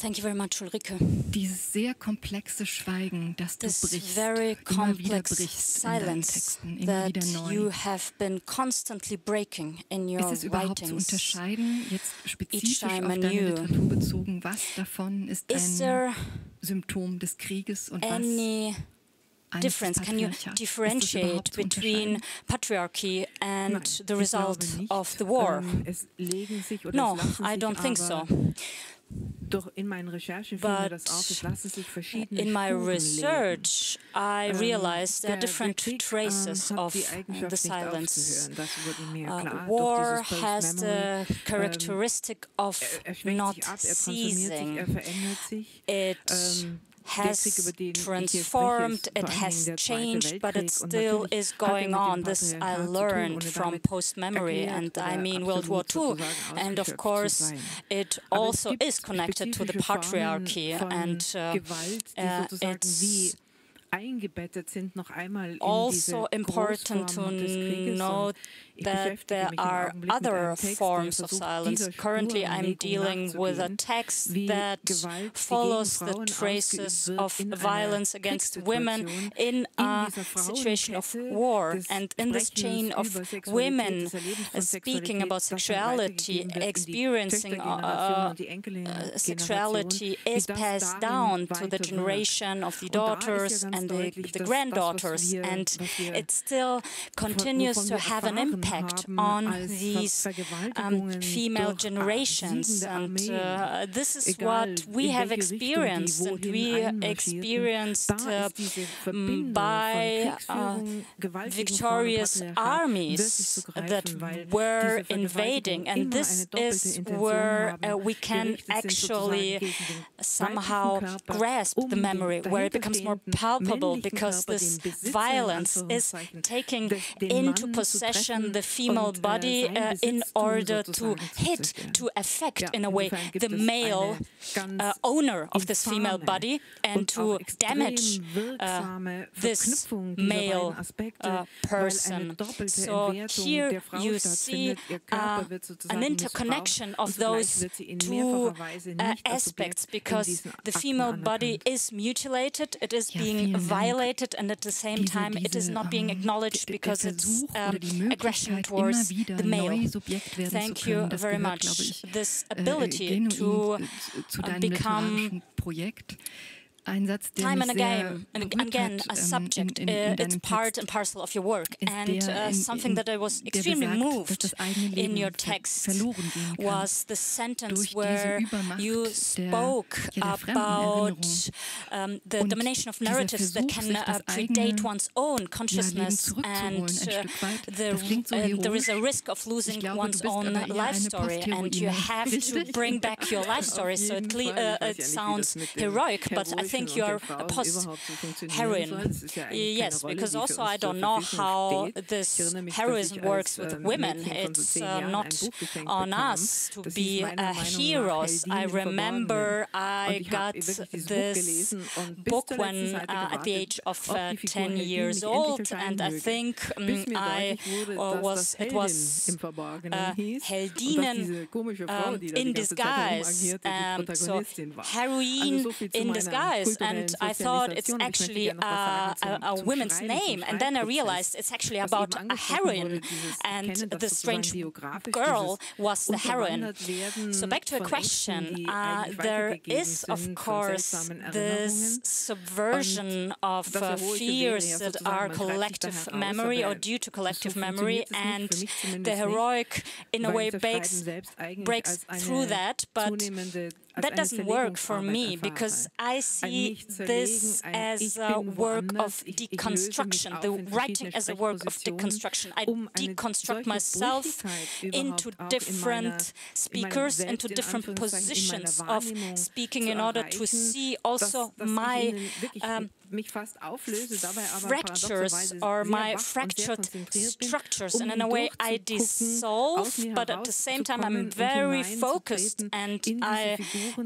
Thank you very much, Ulrike. Dieses sehr komplexe Schweigen, das This brichst, very immer wieder brichst silence Texten, neu. You have been constantly breaking in your Ist es überhaupt writings. zu unterscheiden, jetzt spezifisch auf deine. Literatur bezogen, was davon ist Is ein Symptom des Krieges und was any difference? Can you Patriarchats? Ist das differentiate between patriarchy and Nein, the result of the war? Ähm, es legen sich oder No, I don't think so. Doch in meinen Recherchen But das auf, sich verschiedene In my research, I Ähm, realized there are different Krieg, traces ähm, of the silence. aufzuhören. Das wurde mir Uh, war has the characteristic of Er, er not er ceasing. sich. It Ähm, has Krieg, über den ich hier spreche, transformed, it has Dingen der Zweite changed, but it still is going on. This I Patriarchat zu tun, learned from post-memory, and I mean World War II. And of course, it also is connected to the patriarchy, and uh, uh, it's eingebettet sind noch einmal in also important to note that there are other forms of silence. Currently, I'm dealing with a text that follows the traces of violence against women in a situation of war. And in this chain of women speaking about sexuality, experiencing uh, uh, sexuality is passed down to the generation of the daughters and the, the granddaughters. And it still continues to have an impact impact on these um, female generations. And uh, this is what we have experienced, and we experienced uh, by uh, victorious armies that were invading. And this is where uh, we can actually somehow grasp the memory, where it becomes more palpable because this violence is taking into possession the female äh, body uh, in order to hit, to affect in a way the male uh, owner of this female body and to damage uh, this male uh, person. So here you see uh, an interconnection of those two uh, aspects because the female body is mutilated, it is being violated, and at the same time it is not being acknowledged because it's um, aggression towards the male. Thank you very much. This äh, ability to uh, become time and again, and again, a ähm, subject. In, in, in uh, it's part and parcel of your work, and uh, something that I was extremely moved in your text was the sentence where you spoke about um, the domination of narratives that can uh, predate one's own consciousness, and uh, the, uh, there is a risk of losing one's own life story, and you have to bring back your life story. So it, uh, it sounds heroic, but I think think you are a post heroine. Yes, because also I don't know how this heroism works with women. It's uh, not on us to be uh, heroes. I remember I got this book when uh, at the age of uh, 10 years old, and I think um, I uh, was it was uh, Heldinen um, in disguise, um, so heroine in disguise and I thought it's actually a, a, a, woman's name. And then I realized it's actually about a heroine, and the strange girl was the heroine. So back to a question. Uh, there is, of course, this subversion of uh, fears that are collective memory or due to collective memory, and the heroic, in a way, breaks, breaks through that. But that doesn't work for me because I see this as a work of deconstruction, the writing as a work of deconstruction. I deconstruct myself into different speakers, into different positions of speaking in order to see also my um, fractures or my fractured structures and in a way I dissolve but at the same time I'm very focused and I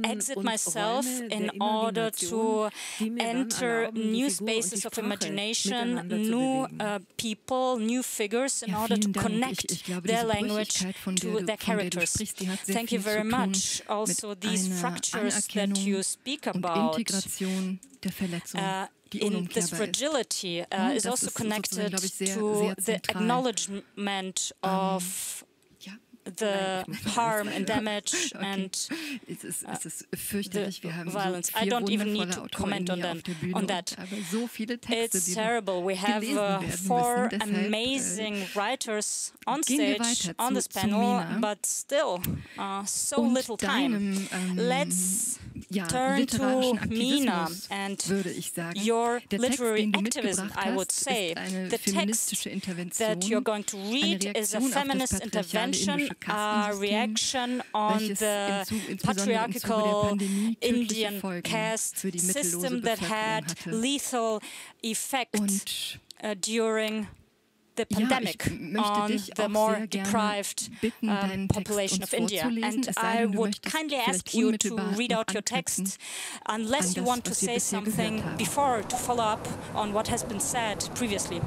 exit myself in order to enter new spaces of imagination, new uh, people, new figures in order to connect their language to their characters. Thank you very much. Also these fractures that you speak about uh, in this fragility uh, is also connected to the acknowledgement ähm, of the harm and damage and uh, the violence. I don't even need to comment on, them, on that. It's terrible. We have uh, four äh, amazing writers on stage, on this panel, but still uh, so little time. Ähm, Let's turn to Meena and your literary activism, I would say. The text that you're going to read is a feminist intervention a reaction on the patriarchal Indian caste system that had lethal effect uh, during the pandemic on the more deprived um, population of India. And I would kindly ask you to read out your text, unless you want to say something before to follow up on what has been said previously.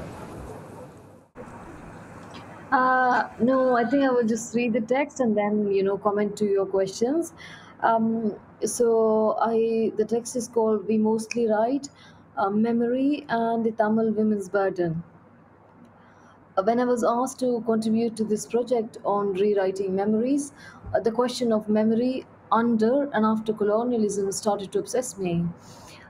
Uh, no, I think I will just read the text and then, you know, comment to your questions. Um, so I, the text is called "We Mostly Write: uh, Memory and the Tamil Women's Burden." Uh, when I was asked to contribute to this project on rewriting memories, uh, the question of memory under and after colonialism started to obsess me.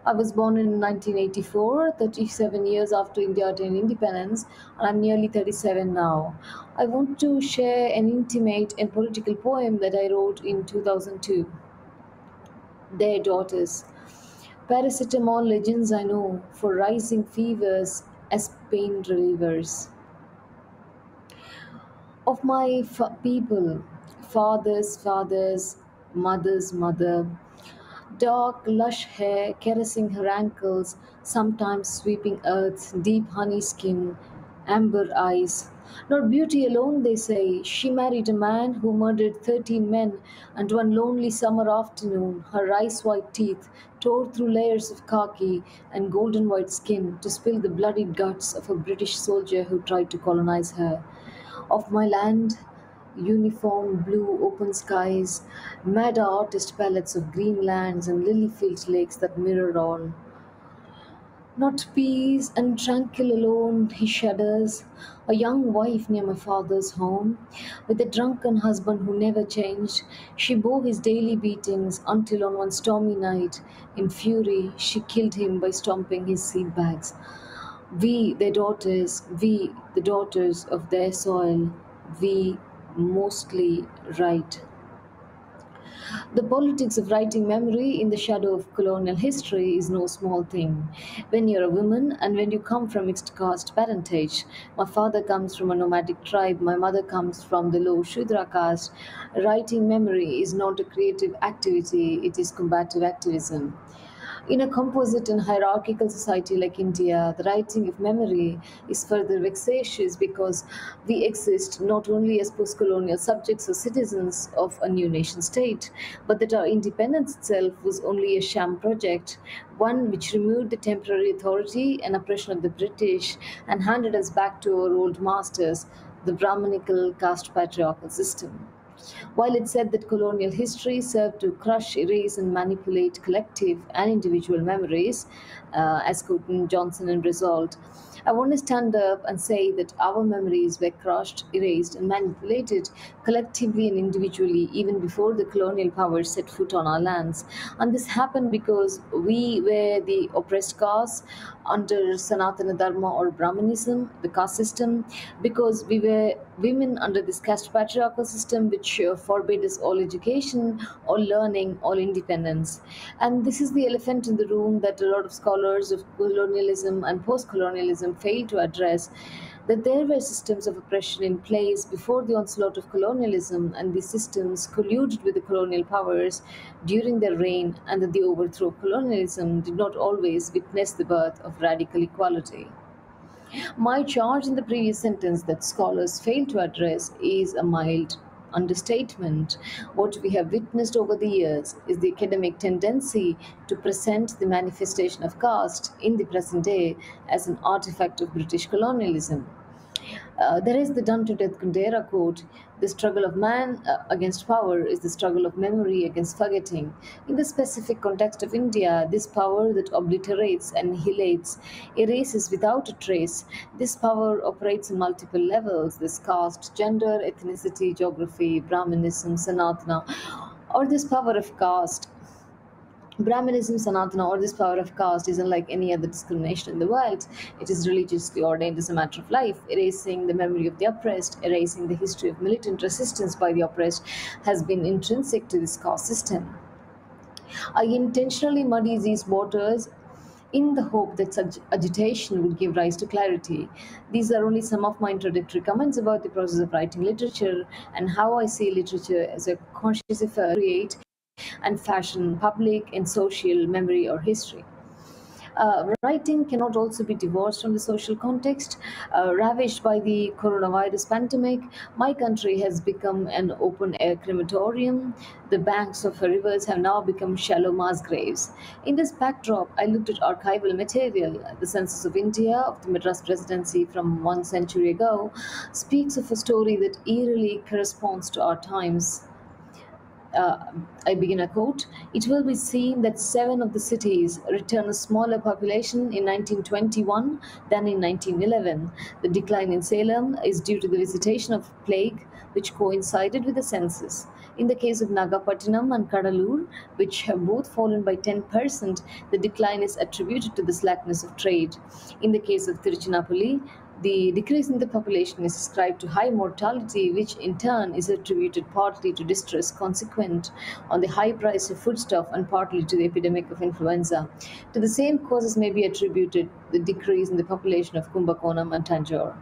I was born in 1984, 37 years after India attained independence, and I'm nearly 37 now. I want to share an intimate and political poem that I wrote in 2002. Their daughters. Paracetamol legends I know for rising fevers as pain relievers of my fa- people, father's father's mother's mother, dark, lush hair caressing her ankles, sometimes sweeping earth's deep honey skin, amber eyes. Not beauty alone, they say. She married a man who murdered 13 men, and one lonely summer afternoon, her ice white teeth tore through layers of khaki and golden white skin to spill the bloodied guts of a British soldier who tried to colonize her of my land, uniform blue open skies, mad artist palettes of green lands and lily filled lakes that mirror all. Not peace and tranquil alone, he shudders, a young wife near my father's home, with a drunken husband who never changed. She bore his daily beatings until on one stormy night, in fury, she killed him by stomping his seed bags. We, their daughters, we, the daughters of their soil, we mostly write. The politics of writing memory in the shadow of colonial history is no small thing. When you're a woman and when you come from mixed caste parentage, my father comes from a nomadic tribe, my mother comes from the low Shudra caste, writing memory is not a creative activity, it is combative activism. In a composite and hierarchical society like India, the writing of memory is further vexatious because we exist not only as post colonial subjects or citizens of a new nation state, but that our independence itself was only a sham project, one which removed the temporary authority and oppression of the British and handed us back to our old masters, the Brahmanical caste patriarchal system. While it said that colonial history served to crush, erase, and manipulate collective and individual memories, uh, as Cotton, Johnson, and Resolved, I want to stand up and say that our memories were crushed, erased, and manipulated collectively and individually even before the colonial powers set foot on our lands. And this happened because we were the oppressed caste under Sanatana Dharma or Brahmanism, the caste system, because we were women under this caste patriarchal system which uh, forbade us all education, all learning, all independence. And this is the elephant in the room that a lot of scholars of colonialism and post colonialism fail to address that there were systems of oppression in place before the onslaught of colonialism, and these systems colluded with the colonial powers during their reign, and that the overthrow of colonialism did not always witness the birth of radical equality. My charge in the previous sentence that scholars fail to address is a mild understatement. What we have witnessed over the years is the academic tendency to present the manifestation of caste in the present day as an artifact of British colonialism. Uh, there is the done to death Kundera quote the struggle of man uh, against power is the struggle of memory against forgetting. In the specific context of India, this power that obliterates, annihilates, erases without a trace, this power operates on multiple levels this caste, gender, ethnicity, geography, Brahmanism, Sanatana, or this power of caste Brahmanism, Sanatana, or this power of caste is unlike any other discrimination in the world. It is religiously ordained as a matter of life. Erasing the memory of the oppressed, erasing the history of militant resistance by the oppressed has been intrinsic to this caste system. I intentionally muddy these waters in the hope that such agitation would give rise to clarity. These are only some of my introductory comments about the process of writing literature and how I see literature as a conscious effort to create and fashion public and social memory or history. Uh, writing cannot also be divorced from the social context. Uh, ravaged by the coronavirus pandemic, my country has become an open air crematorium. The banks of rivers have now become shallow mass graves. In this backdrop, I looked at archival material. The Census of India of the Madras Presidency from one century ago speaks of a story that eerily corresponds to our times uh, I begin a quote, it will be seen that seven of the cities return a smaller population in 1921 than in 1911. The decline in Salem is due to the visitation of plague, which coincided with the census. In the case of Nagapattinam and Cuddalore, which have both fallen by 10%, the decline is attributed to the slackness of trade. In the case of Tiruchirappalli, the decrease in the population is ascribed to high mortality, which in turn is attributed partly to distress consequent on the high price of foodstuff and partly to the epidemic of influenza. To the same causes may be attributed the decrease in the population of Kumbakonam and Tanjore.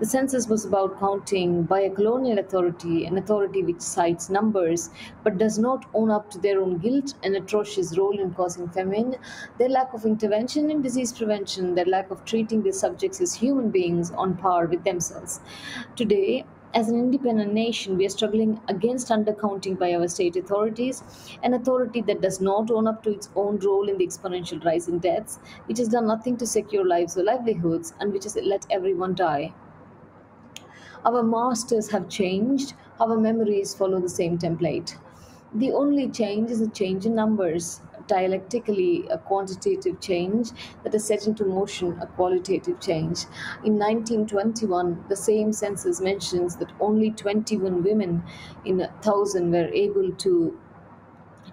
The census was about counting by a colonial authority, an authority which cites numbers but does not own up to their own guilt and atrocious role in causing famine, their lack of intervention in disease prevention, their lack of treating their subjects as human beings on par with themselves. Today, as an independent nation, we are struggling against undercounting by our state authorities, an authority that does not own up to its own role in the exponential rise in deaths, which has done nothing to secure lives or livelihoods, and which has let everyone die. Our masters have changed, our memories follow the same template. The only change is a change in numbers dialectically a quantitative change that is set into motion a qualitative change. In 1921, the same census mentions that only 21 women in a thousand were able to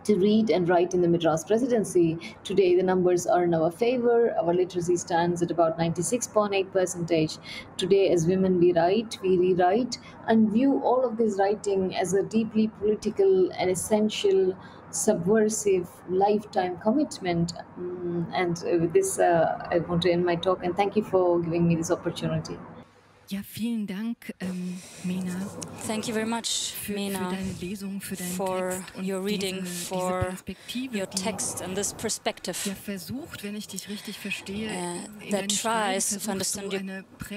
to read and write in the Madras presidency. Today, the numbers are in our favor. Our literacy stands at about 96.8 percentage. Today, as women, we write, we rewrite, and view all of this writing as a deeply political and essential subversive lifetime commitment. Um, and with this, uh, I want to end my talk and thank you for giving me this opportunity. Ja, vielen Dank, ähm, Meena. Thank you very much, für, Meena, für deine Lesung, für deinen for Text your reading, diese, for diese your text and this perspective. Ja, versucht, wenn ich dich richtig verstehe, uh, that tries, if I understand you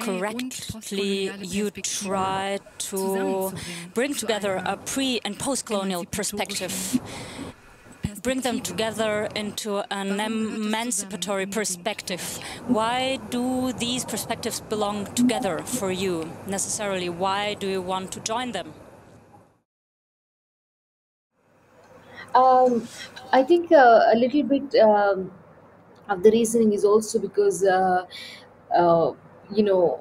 correctly, you try to bring together a pre- and post-colonial perspective bring them together into an emancipatory perspective. Why do these perspectives belong together for you necessarily? Why do you want to join them? Um, I think uh, a little bit um, of the reasoning is also because, uh, uh, you know,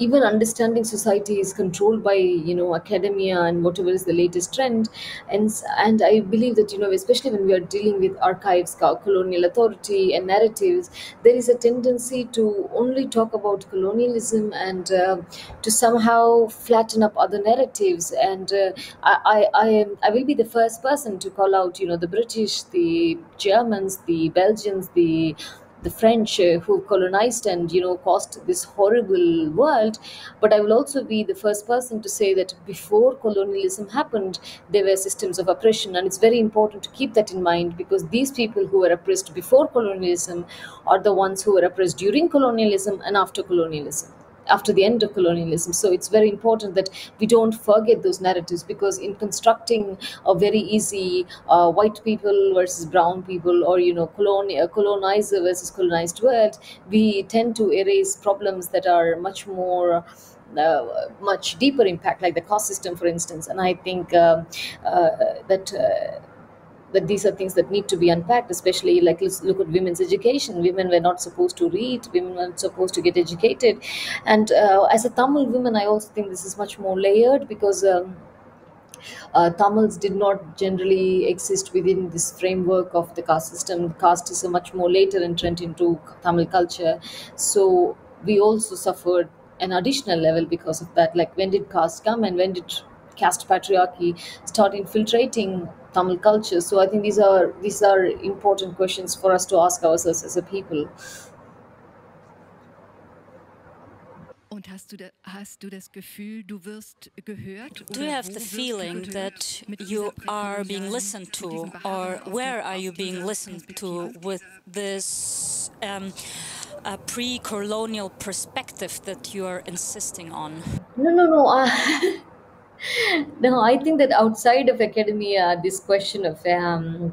even understanding society is controlled by you know academia and whatever is the latest trend. And and i believe that you know especially when we are dealing with archives colonial authority and narratives there is a tendency to only talk about colonialism and uh, to somehow flatten up other narratives. And uh, I, I i am i will be the first person to call out you know the british the germans the belgians the the French uh, who colonized and you know caused this horrible world. But I will also be the first person to say that before colonialism happened, there were systems of oppression, and it's very important to keep that in mind because these people who were oppressed before colonialism are the ones who were oppressed during colonialism and after colonialism after the end of colonialism. So it's very important that we don't forget those narratives because in constructing a very easy uh, white people versus brown people or you know colon- uh, colonizer versus colonized world, we tend to erase problems that are much more. Uh, much deeper impact, like the caste system, for instance, and I think um, uh, that that these are things that need to be unpacked especially like let's look at women's education women were not supposed to read women were not supposed to get educated and uh, as a tamil woman i also think this is much more layered because um, uh, Tamils did not generally exist within this framework of the caste system. Caste is a much more later entrant into Tamil culture. So we also suffered an additional level because of that. Like when did caste come and when did caste patriarchy start infiltrating Tamil culture. So I think these are these are important questions for us to ask ourselves as a people. Und hast du, da, hast du das Gefühl, du wirst gehört? Do you have the feeling that you are being listened to, or where are you being listened to with this um, uh, pre-colonial perspective that you are insisting on? No, no, no. Uh, no, I think that outside of academia, this question of um,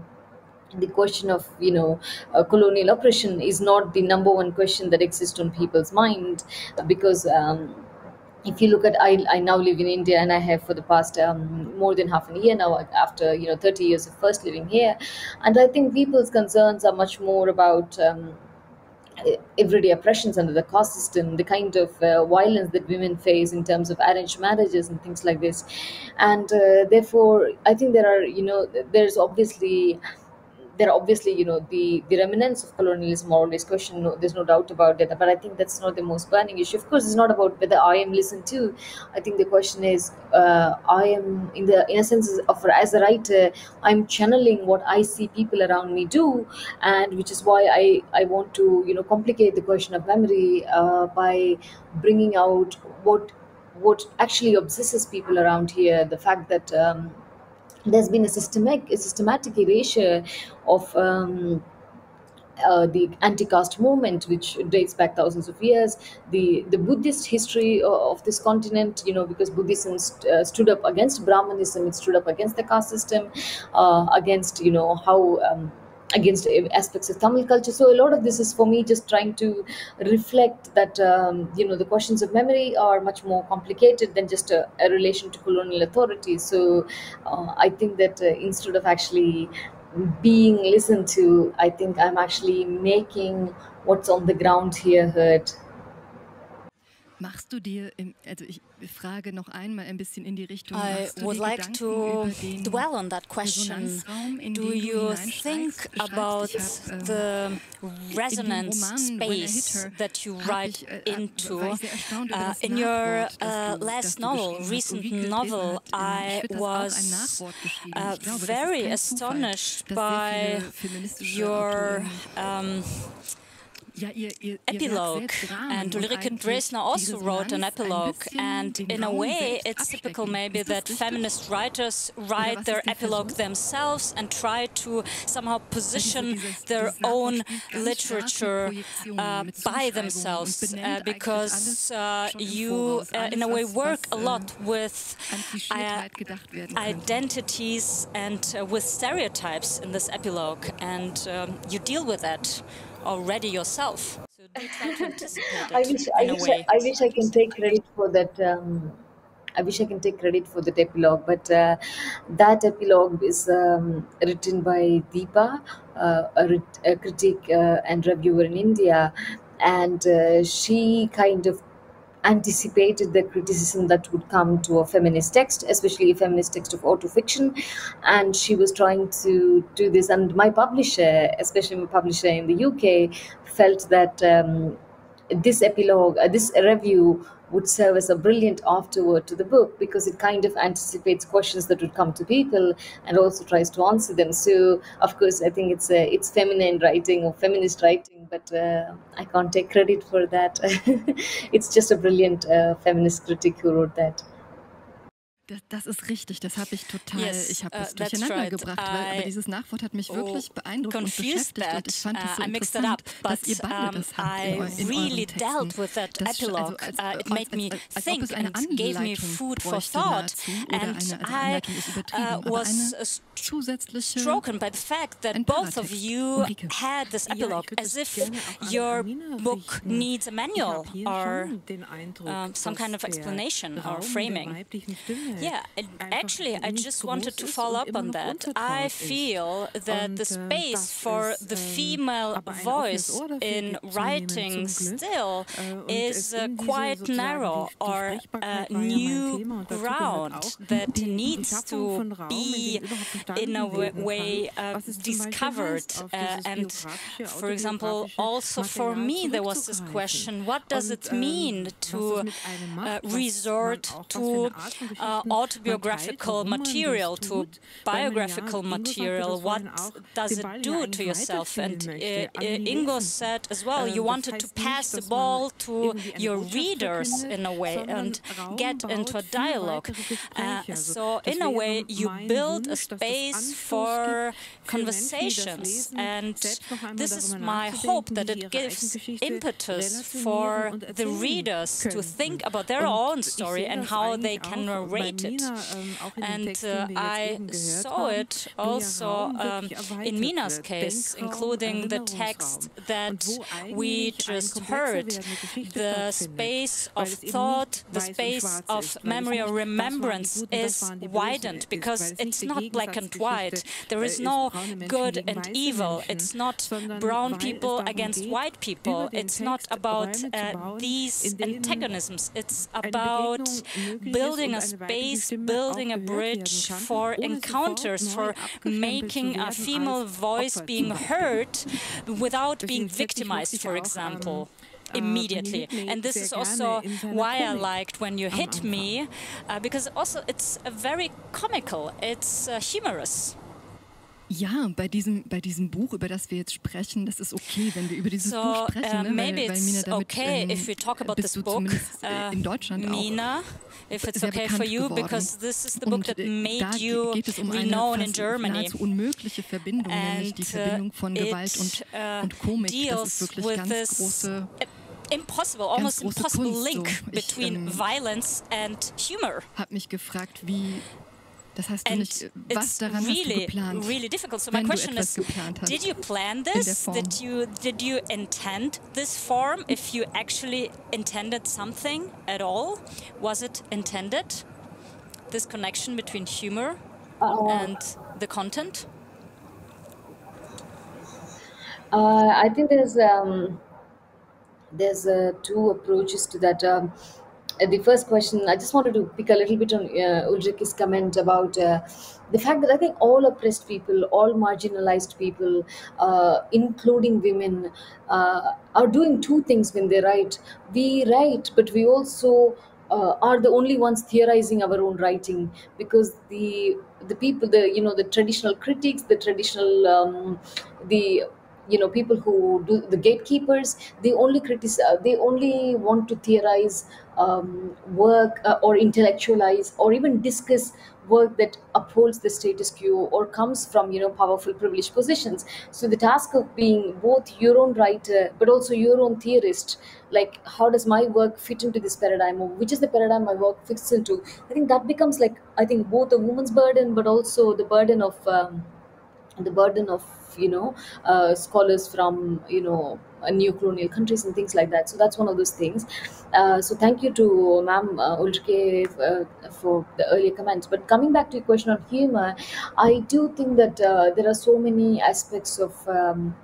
the question of you know uh, colonial oppression is not the number one question that exists on people's mind because um, if you look at I, I now live in india and i have for the past um, more than half a year now after you know 30 years of first living here. And i think people's concerns are much more about um, everyday oppressions under the caste system, the kind of uh, violence that women face in terms of arranged marriages and things like this. And uh, therefore, I think there are, you know, there's obviously there are obviously you know the the remnants of colonialism are always questioned no, there's no doubt about that but i think that's not the most burning issue. Of course it's not about whether i am listened to. I think the question is uh, i am in the in a sense of as a writer i'm channeling what i see people around me do and which is why i i want to you know complicate the question of memory uh, by bringing out what what actually obsesses people around here the fact that um, there's been a systematic, a systematic erasure of um, uh, the anti-caste movement, which dates back thousands of years, the the Buddhist history of this continent, you know, because Buddhism st- uh, stood up against Brahmanism, it stood up against the caste system, uh, against you know how um, against aspects of Tamil culture. So a lot of this is for me just trying to reflect that um, you know the questions of memory are much more complicated than just a, a relation to colonial authority. So uh, I think that uh, instead of actually being listened to, I think I'm actually making what's on the ground here heard. Machst du dir, im, also ich frage noch einmal ein bisschen in die Richtung. I would like to dwell on that question. Do you think about äh, the resonance space that you write äh, into? Uh, in your uh, last novel, recent novel, I was uh, very astonished by your. Um, epilogue. And Ulrike Draesner also wrote an epilogue. And in a way, it's typical maybe that feminist writers write their epilogue themselves and try to somehow position their own literature uh, by themselves. Uh, because uh, you, uh, in a way, work a lot with uh, identities and uh, with stereotypes in this epilogue. And um, you deal with that already yourself. So do try to anticipate I wish, I, wish I, I, wish I can take credit for that. Um, I wish I can take credit for that epilogue, but uh, that epilogue is um, written by Deepa, uh, a, a, critic uh, and reviewer in India, and uh, she kind of anticipated the criticism that would come to a feminist text, especially a feminist text of autofiction. And she was trying to do this. And my publisher, especially my publisher in the UK, felt that um, this epilogue, uh, this review would serve as a brilliant afterword to the book because it kind of anticipates questions that would come to people and also tries to answer them. So, of course, I think it's a, it's feminine writing or feminist writing, but uh, I can't take credit for that. it's just a brilliant uh, feminist critic who wrote that. Das, das, ist richtig, das habe ich total, yes, ich habe uh, das uh, durcheinander right. gebracht, weil, aber dieses Nachwort hat mich wirklich beeindruckt und beschäftigt that. und ich fand es so uh, interessant, up, but, dass ihr beide das habt I in, in really dealt with that das. Also als, uh, it made me als, think and gave me food for thought and I uh, was zusätzliche strucken by the fact that both of you had this epilogue as if your book needs a manual or um, some kind of explanation or framing. Yeah, actually, I just wanted to follow up on that. I feel that the space for the ähm, female voice in writing still äh, is uh, quite narrow or a new ground that needs to be in a way uh, discovered. Uh, and for example, also for me, there was this question what does it mean ähm, to uh, resort to uh, autobiographical material to biographical material. What does it do to yourself? And uh, Ingo said as well, you wanted to pass the ball to your readers in a way and get into a dialogue. Uh, so in a way, you build a space for conversations, and this is my hope that it gives impetus for the readers to think about their own story and how they can narrate it. And uh, I saw it also um, in Meena's case, including the text that we just heard, the space of thought, the space of memory or remembrance is widened because it's not black and white. There is no good and evil. It's not brown people against white people. It's not about uh, these antagonisms. It's about building a space, building a bridge for encounters, for making a female voice being heard without being victimized, for example immediately. And this is also why I liked when you hit me, uh, because also it's very comical, it's uh, humorous. Ja, bei diesem, bei diesem Buch, über das wir jetzt sprechen, das ist okay, wenn wir über dieses so, Buch sprechen, uh, ne? weil, weil Mina damit okay ähm, if we talk about this book, uh, in Deutschland Mina, auch if it's okay for you, geworden. because this is the book that made you um renowned in Germany. unmögliche Verbindung, And, nämlich die Verbindung von Gewalt und, uh, und Komik. Das ist wirklich ganz große impossible, almost impossible Kunst, link so. between ich, ähm, violence and humor. Hab mich gefragt, wie Das hast du and nicht, was daran really, geplant? Really difficult. So my question is, did you plan this? Did you did you intend this form? If you actually intended something at all, was it intended? This connection between humor uh, and the content. Uh, I think there's um, there's uh, two approaches to that. Um, the first question, I just wanted to pick a little bit on uh, Ulrike's comment about uh, the fact that I think all oppressed people, all marginalized people, uh, including women, uh, are doing two things when they write. We write, but we also uh, are the only ones theorizing our own writing because the the people, the you know, the traditional critics, the traditional um, the you know people who do the gatekeepers they only criticize uh, they only want to theorize um, work uh, or intellectualize or even discuss work that upholds the status quo or comes from you know powerful privileged positions. So the task of being both your own writer but also your own theorist like how does my work fit into this paradigm or which is the paradigm my work fits into? I think that becomes like i think both a woman's burden but also the burden of um, the burden of you know uh, scholars from you know uh, new colonial countries and things like that. So that's one of those things. Uh, so thank you to ma'am uh, Ulrike uh, for the earlier comments. But coming back to your question on humor I do think that uh, there are so many aspects of um,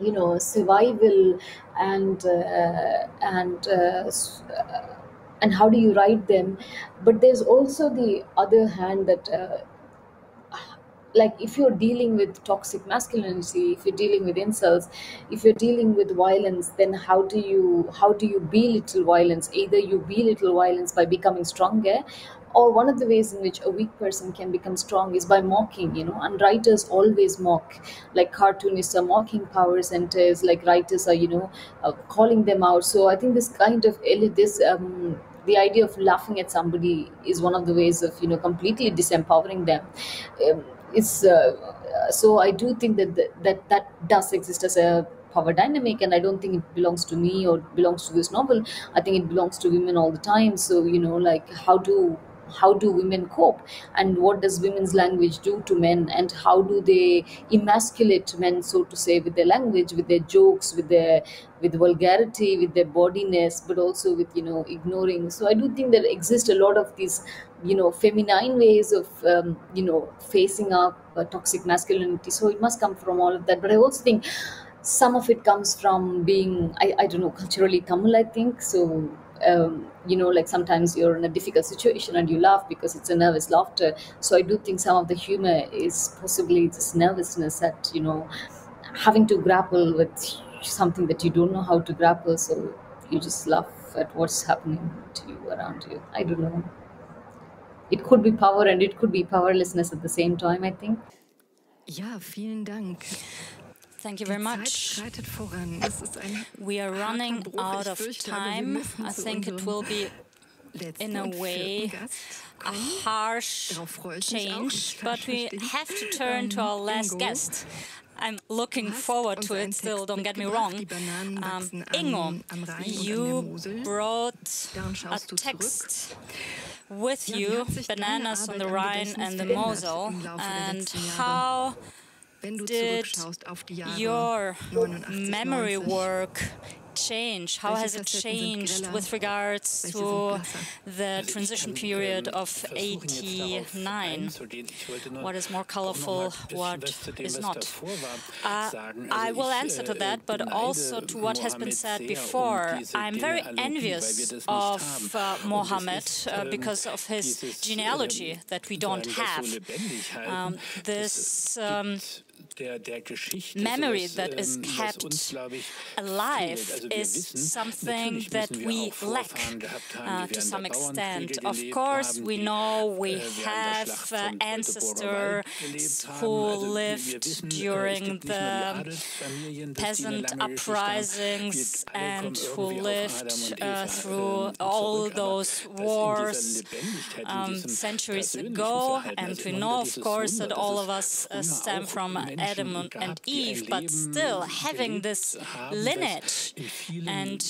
you know survival and uh, and uh, and how do you write them. But there's also the other hand that like if you're dealing with toxic masculinity if you're dealing with insults if you're dealing with violence then how do you how do you belittle violence? Either you belittle violence by becoming stronger or one of the ways in which a weak person can become strong is by mocking you know? And writers always mock like cartoonists are mocking power centers like writers are you know uh, calling them out. So i think this kind of this um, the idea of laughing at somebody is one of the ways of you know completely disempowering them. Um, it's uh, so I do think that th- that that does exist as a power dynamic and i don't think it belongs to me or belongs to this novel. I think it belongs to women all the time. So you know like how do how do women cope? And what does women's language do to men? And how do they emasculate men so to say with their language with their jokes with their with vulgarity with their bodiness but also with you know ignoring? So i do think there exist a lot of these you know feminine ways of um, you know facing up uh, toxic masculinity. So it must come from all of that. But i also think some of it comes from being i, I don't know culturally tamil i think. So um, you know like sometimes you're in a difficult situation and you laugh because it's a nervous laughter so i do think some of the humor is possibly this nervousness that you know having to grapple with something that you don't know how to grapple so you just laugh at what's happening to you around you i don't know it could be power and it could be powerlessness at the same time, I think. Ja, vielen Dank. Thank you very much. We are running out of time. I think it will be, in a way, a harsh change, but we have to turn to our last guest. I'm looking forward to it still, don't get me wrong. Um, Ingo, you brought a text with you, Bananas on the Rhine and the Mosel, and how did your memory work change? How has it changed with regards to the transition period of 89? What is more colorful, what is not? Uh, I will answer to that, but also to what has been said before. I'm very envious of uh, Mohamed uh, because of his genealogy that we don't have. Um, this um, memory that is kept alive is something that we lack uh, to some extent. Of course, we know we have uh, ancestors who lived during the peasant uprisings and who lived uh, through all those wars um, centuries ago. And we know, of course, that all of us uh, stem from Adam and Eve, but still having this lineage and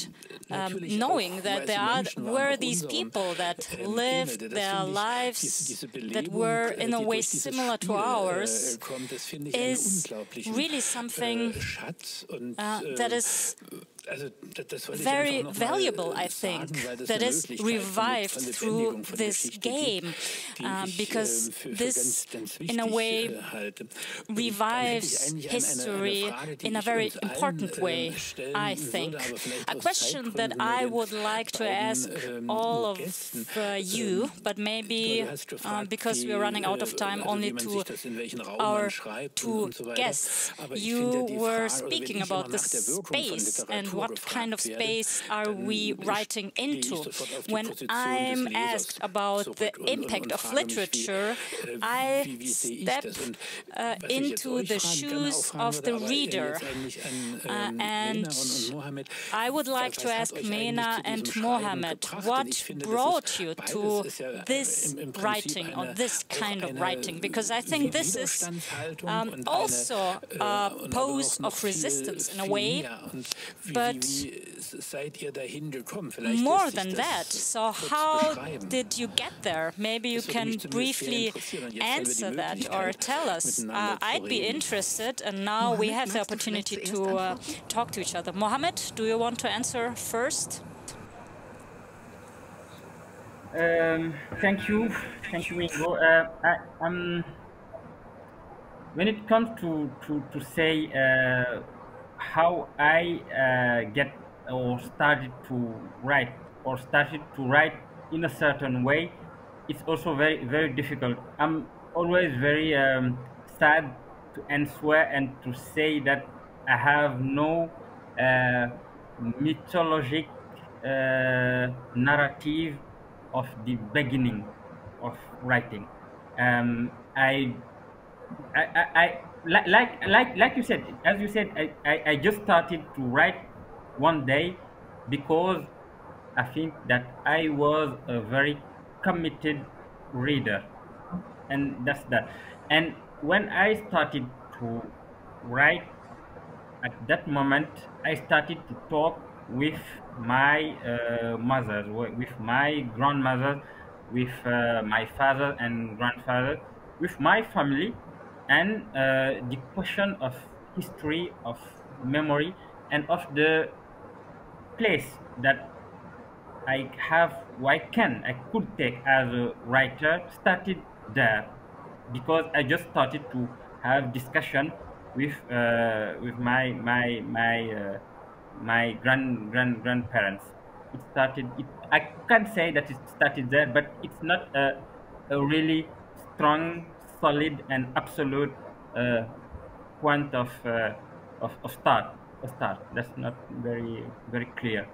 um, knowing that there are, were these people that lived their lives that were in a way similar to ours is really something uh, that is very valuable, I think, that is revived through this game, um, because this, in a way, revives history in a very important way, I think. A question that I would like to ask all of uh, you, but maybe uh, because we're running out of time, only to our two guests. You were speaking about the space and what kind of space are we writing into? When I'm asked about the impact of literature, I step uh, into the shoes of the reader. Uh, and I would like to ask Meena and Mohamed, what brought you to this writing or this kind of writing? Because I think this is um, also a pose of resistance in a way, but more than that. So, how did you get there? Maybe you can briefly answer that or tell us. Uh, I'd be interested, and now we have the opportunity to uh, talk to each other. Mohamed, do you want to answer first? Um, thank you, thank you, Ingo. Uh, I, um, when it comes to to to say uh, how I uh, get or started to write or started to write in a certain way, it's also very very difficult. I'm always very um, sad to answer and to say that I have no uh, mythologic uh, narrative of the beginning of writing. Um, I, I, I, I like like like you said, as you said, I, I, I just started to write one day because I think that I was a very committed reader, and that's that. And when I started to write, at that moment, I started to talk with my uh, mother, with my grandmother, with uh, my father and grandfather, with my family, and uh, the question of history, of memory, and of the place that I have, I can, I could take as a writer started there because I just started to have discussion with uh, with my my my uh, my grand grand grandparents. It started. It, I can't say that it started there, but it's not a, a really strong, solid, and absolute uh, point of, uh, of of start a start. That's not very very clear.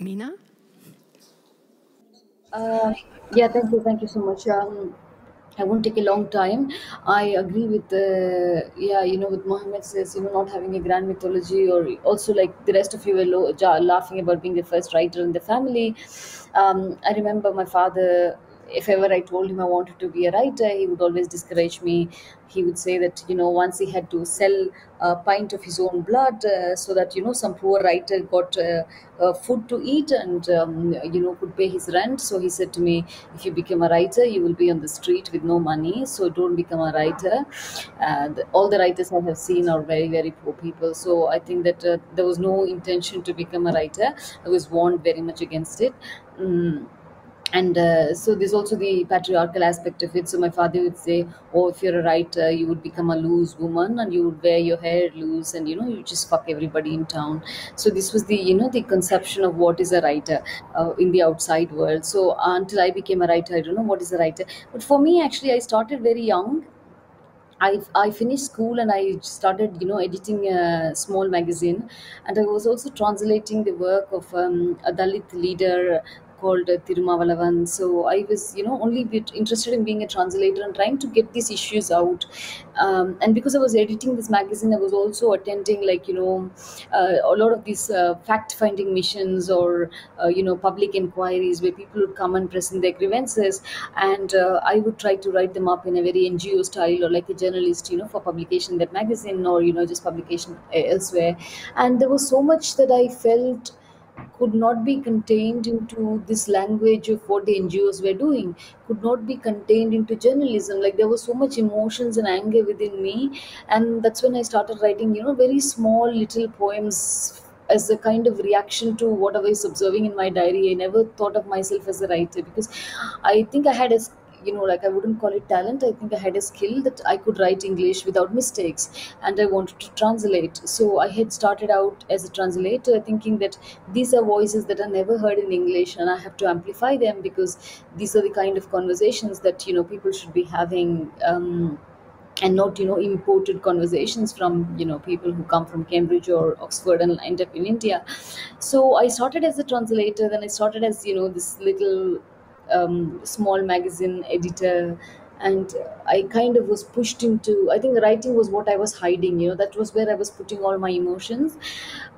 Meena? Uh, yeah, thank you, thank you so much. Um, I won't take a long time. I agree with the yeah, you know, with Mohamed says, you know, not having a grand mythology, or also like the rest of you were lo- laughing about being the first writer in the family. Um, I remember my father if ever I told him I wanted to be a writer, he would always discourage me. He would say that, you know, once he had to sell a pint of his own blood uh, so that, you know, some poor writer got uh, uh, food to eat and, um, you know, could pay his rent. So he said to me, if you become a writer, you will be on the street with no money. So don't become a writer. And all the writers I have seen are very, very poor people. So I think that uh, there was no intention to become a writer. I was warned very much against it. Mm and uh, so there's also the patriarchal aspect of it. So my father would say oh if you're a writer you would become a loose woman and you would wear your hair loose and you know you just fuck everybody in town. So this was the you know the conception of what is a writer uh, in the outside world. So until i became a writer i don't know what is a writer. But for me actually i started very young. I, I finished school and I started, you know, editing a small magazine, and I was also translating the work of um, a Dalit leader called Thirumavalavan. So I was, you know, only bit interested in being a translator and trying to get these issues out. Um, and because I was editing this magazine, I was also attending, like, you know, uh, a lot of these uh, fact finding missions or, uh, you know, public inquiries where people would come and present their grievances. And uh, I would try to write them up in a very NGO style or like a journalist, you know, for publication in that magazine or, you know, just publication elsewhere. And there was so much that I felt could not be contained into this language of what the NGOs were doing, could not be contained into journalism. Like there was so much emotions and anger within me, and that's when I started writing, you know, very small little poems as a kind of reaction to what I was observing in my diary. I never thought of myself as a writer because I think I had a you know like i wouldn't call it talent. I think i had a skill that i could write english without mistakes and i wanted to translate. So i had started out as a translator thinking that these are voices that are never heard in english and i have to amplify them because these are the kind of conversations that you know people should be having um, and not you know imported conversations from you know people who come from cambridge or oxford and end up in india. So i started as a translator then i started as you know this little um, small magazine editor and i kind of was pushed into i think writing was what i was hiding you know that was where i was putting all my emotions.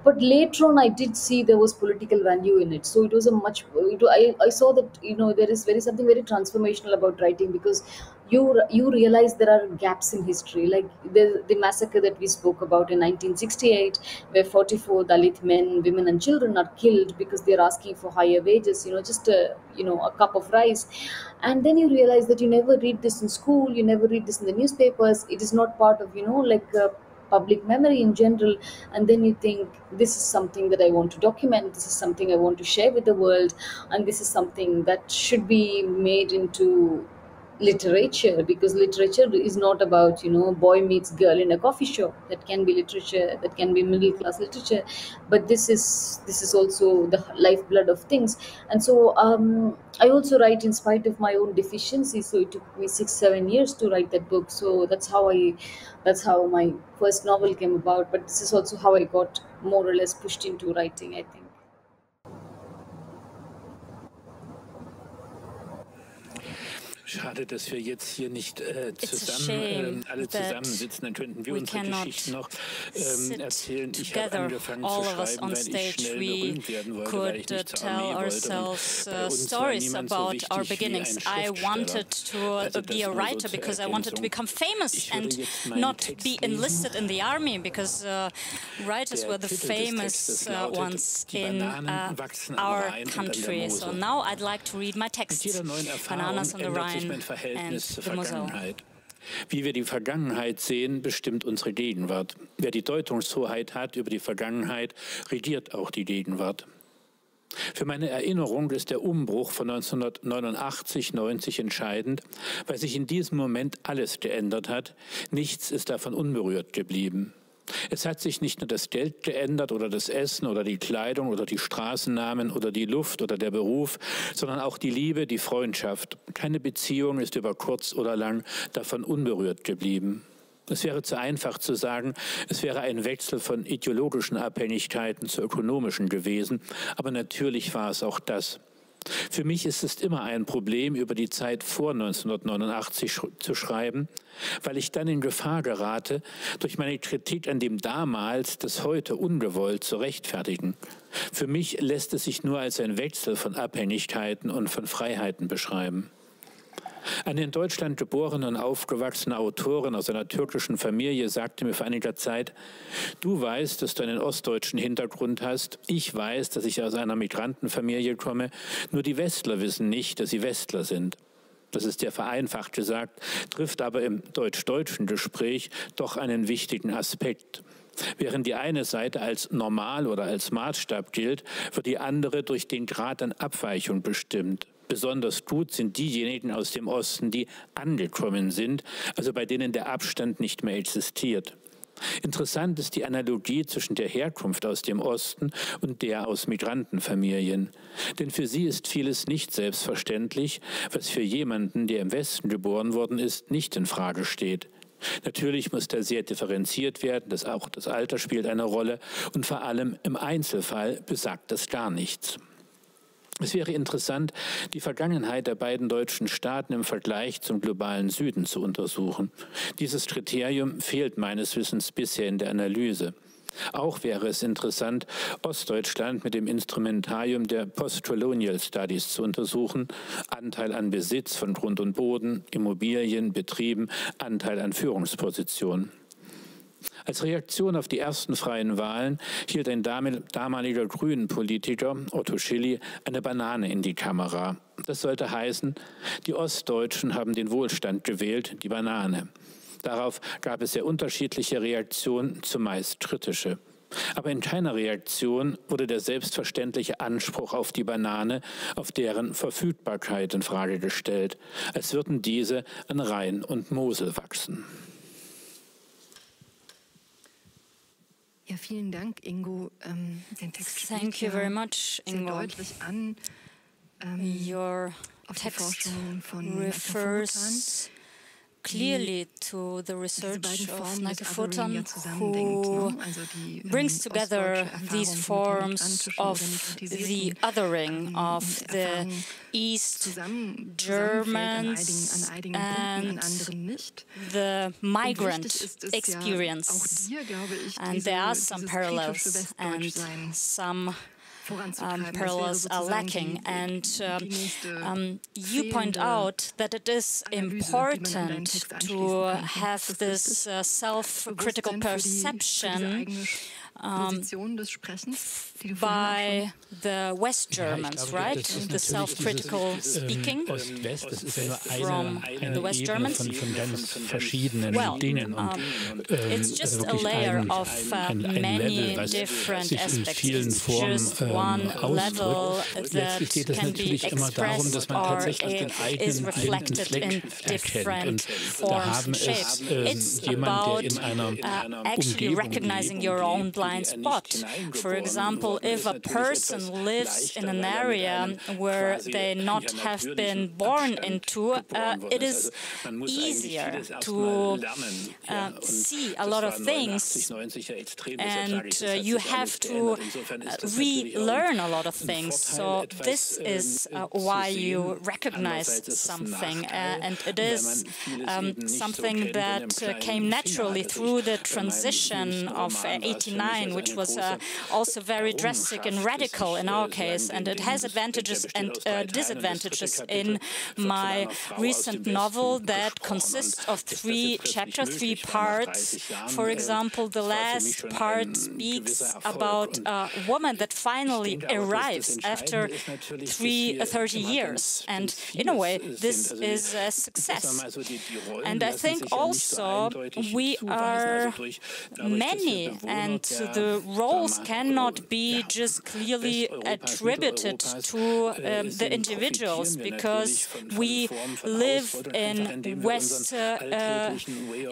But later on i did see there was political value in it. So it was a much it, I, I saw that you know there is very something very transformational about writing because you you realize there are gaps in history. Like the, the massacre that we spoke about in 1968 where 44 dalit men women and children are killed because they're asking for higher wages you know just a you know a cup of rice. And then you realize that you never read this in school you never read this in the newspapers. It is not part of you know like uh, public memory in general. And then you think this is something that i want to document this is something i want to share with the world and this is something that should be made into literature because literature is not about you know boy meets girl in a coffee shop. That can be literature that can be middle class literature. But this is this is also the lifeblood of things. And so um, i also write in spite of my own deficiencies. So it took me six seven years to write that book. So that's how i that's how my first novel came about. But this is also how i got more or less pushed into writing i think Schade, dass wir jetzt hier nicht äh, zusammen, äh, alle zusammensitzen. Dann könnten wir unsere Geschichten noch ähm, erzählen. Ich habe angefangen zu schreiben, weil ich schnell berühmt werden wollte, weil ich nicht zur Armee wollte. Und uh, stories about so our beginnings. I wanted to also be a writer so because I wanted to become famous and not be enlisted in the army because uh, writers were the famous uh, ones in uh, our country. So now I'd like to read my text. Bananas on the Rhine sich mein Verhältnis zur Vergangenheit. Wie wir die Vergangenheit sehen, bestimmt unsere Gegenwart. Wer die Deutungshoheit hat über die Vergangenheit, regiert auch die Gegenwart. Für meine Erinnerung ist der Umbruch von 1989, 90 entscheidend, weil sich in diesem Moment alles geändert hat. Nichts ist davon unberührt geblieben. Es hat sich nicht nur das Geld geändert oder das Essen oder die Kleidung oder die Straßennamen oder die Luft oder der Beruf, sondern auch die Liebe, die Freundschaft. Keine Beziehung ist über kurz oder lang davon unberührt geblieben. Es wäre zu einfach zu sagen, es wäre ein Wechsel von ideologischen Abhängigkeiten zu ökonomischen gewesen, aber natürlich war es auch das. Für mich ist es immer ein Problem, über die Zeit vor 1989 zu schreiben, weil ich dann in Gefahr gerate, durch meine Kritik an dem damals das heute ungewollt zu rechtfertigen. Für mich lässt es sich nur als ein Wechsel von Abhängigkeiten und von Freiheiten beschreiben. Eine in Deutschland geborene und aufgewachsene Autorin aus einer türkischen Familie sagte mir vor einiger Zeit, du weißt, dass du einen ostdeutschen Hintergrund hast, ich weiß, dass ich aus einer Migrantenfamilie komme, nur die Westler wissen nicht, dass sie Westler sind. Das ist ja vereinfacht gesagt, trifft aber im deutsch-deutschen Gespräch doch einen wichtigen Aspekt. Während die eine Seite als normal oder als Maßstab gilt, wird die andere durch den Grad an Abweichung bestimmt. Besonders gut sind diejenigen aus dem Osten, die angekommen sind, also bei denen der Abstand nicht mehr existiert. Interessant ist die Analogie zwischen der Herkunft aus dem Osten und der aus Migrantenfamilien. Denn für sie ist vieles nicht selbstverständlich, was für jemanden, der im Westen geboren worden ist, nicht in Frage steht. Natürlich muss da sehr differenziert werden, das auch das Alter spielt eine Rolle und vor allem im Einzelfall besagt das gar nichts. Es wäre interessant, die Vergangenheit der beiden deutschen Staaten im Vergleich zum globalen Süden zu untersuchen. Dieses Kriterium fehlt meines Wissens bisher in der Analyse. Auch wäre es interessant, Ostdeutschland mit dem Instrumentarium der Postcolonial Studies zu untersuchen, Anteil an Besitz von Grund und Boden, Immobilien, Betrieben, Anteil an Führungspositionen. Als Reaktion auf die ersten freien Wahlen hielt ein damaliger Grünen-Politiker, Otto Schilly, eine Banane in die Kamera. Das sollte heißen, die Ostdeutschen haben den Wohlstand gewählt, die Banane. Darauf gab es sehr unterschiedliche Reaktionen, zumeist kritische. Aber in keiner Reaktion wurde der selbstverständliche Anspruch auf die Banane, auf deren Verfügbarkeit in Frage gestellt, als würden diese an Rhein und Mosel wachsen. Ja, vielen Dank, Ingo. Ähm, den Text Thank you very much, Ingo. deutlich an. Ähm, Your text refers clearly to the research of Naika Foroutan, who brings together these forms of the othering of the East Germans and the migrant experience. And there are some parallels and some um, parallels are lacking. And um, um, you point out that it is important to have this. uh, self-critical perception um, by the West Germans, right? The self-critical speaking from the West Germans. well, um, it's just a layer of uh, many different aspects. It's just one level that can be expressed or is reflected in different forms, shapes. It's about uh, actually recognizing your own blind spot. For example, if a person lives in an area where they not have been born into, uh, it is easier to uh, see a lot of things, and uh, you have to uh, relearn a lot of things. So this is uh, why you recognize something, uh, and it is um, something that came naturally through the transition of 89, which was also very drastic and radical in our case, and it has advantages and uh, disadvantages. In my recent novel, that consists of three chapters, three parts. For example, the last part speaks about a woman that finally arrives after three, uh, 30 years, and in a way, this is a success. And I think also we are many, and the roles cannot be just clearly attributed to um, the individuals because we live in West, uh, uh,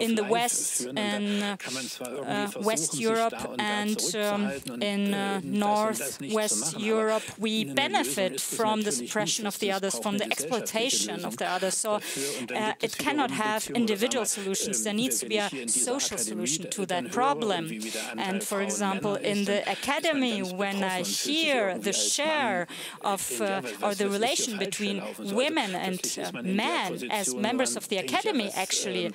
in the West, in uh, West Europe and um, in uh, Northwest Europe. We benefit from the suppression of the others, from the exploitation of the others. So uh, it cannot have individual solutions. There needs to be a social solution to that problem. And for example, in the academy, when I hear the share of uh, or the relation between women and uh, men as members of the academy, actually,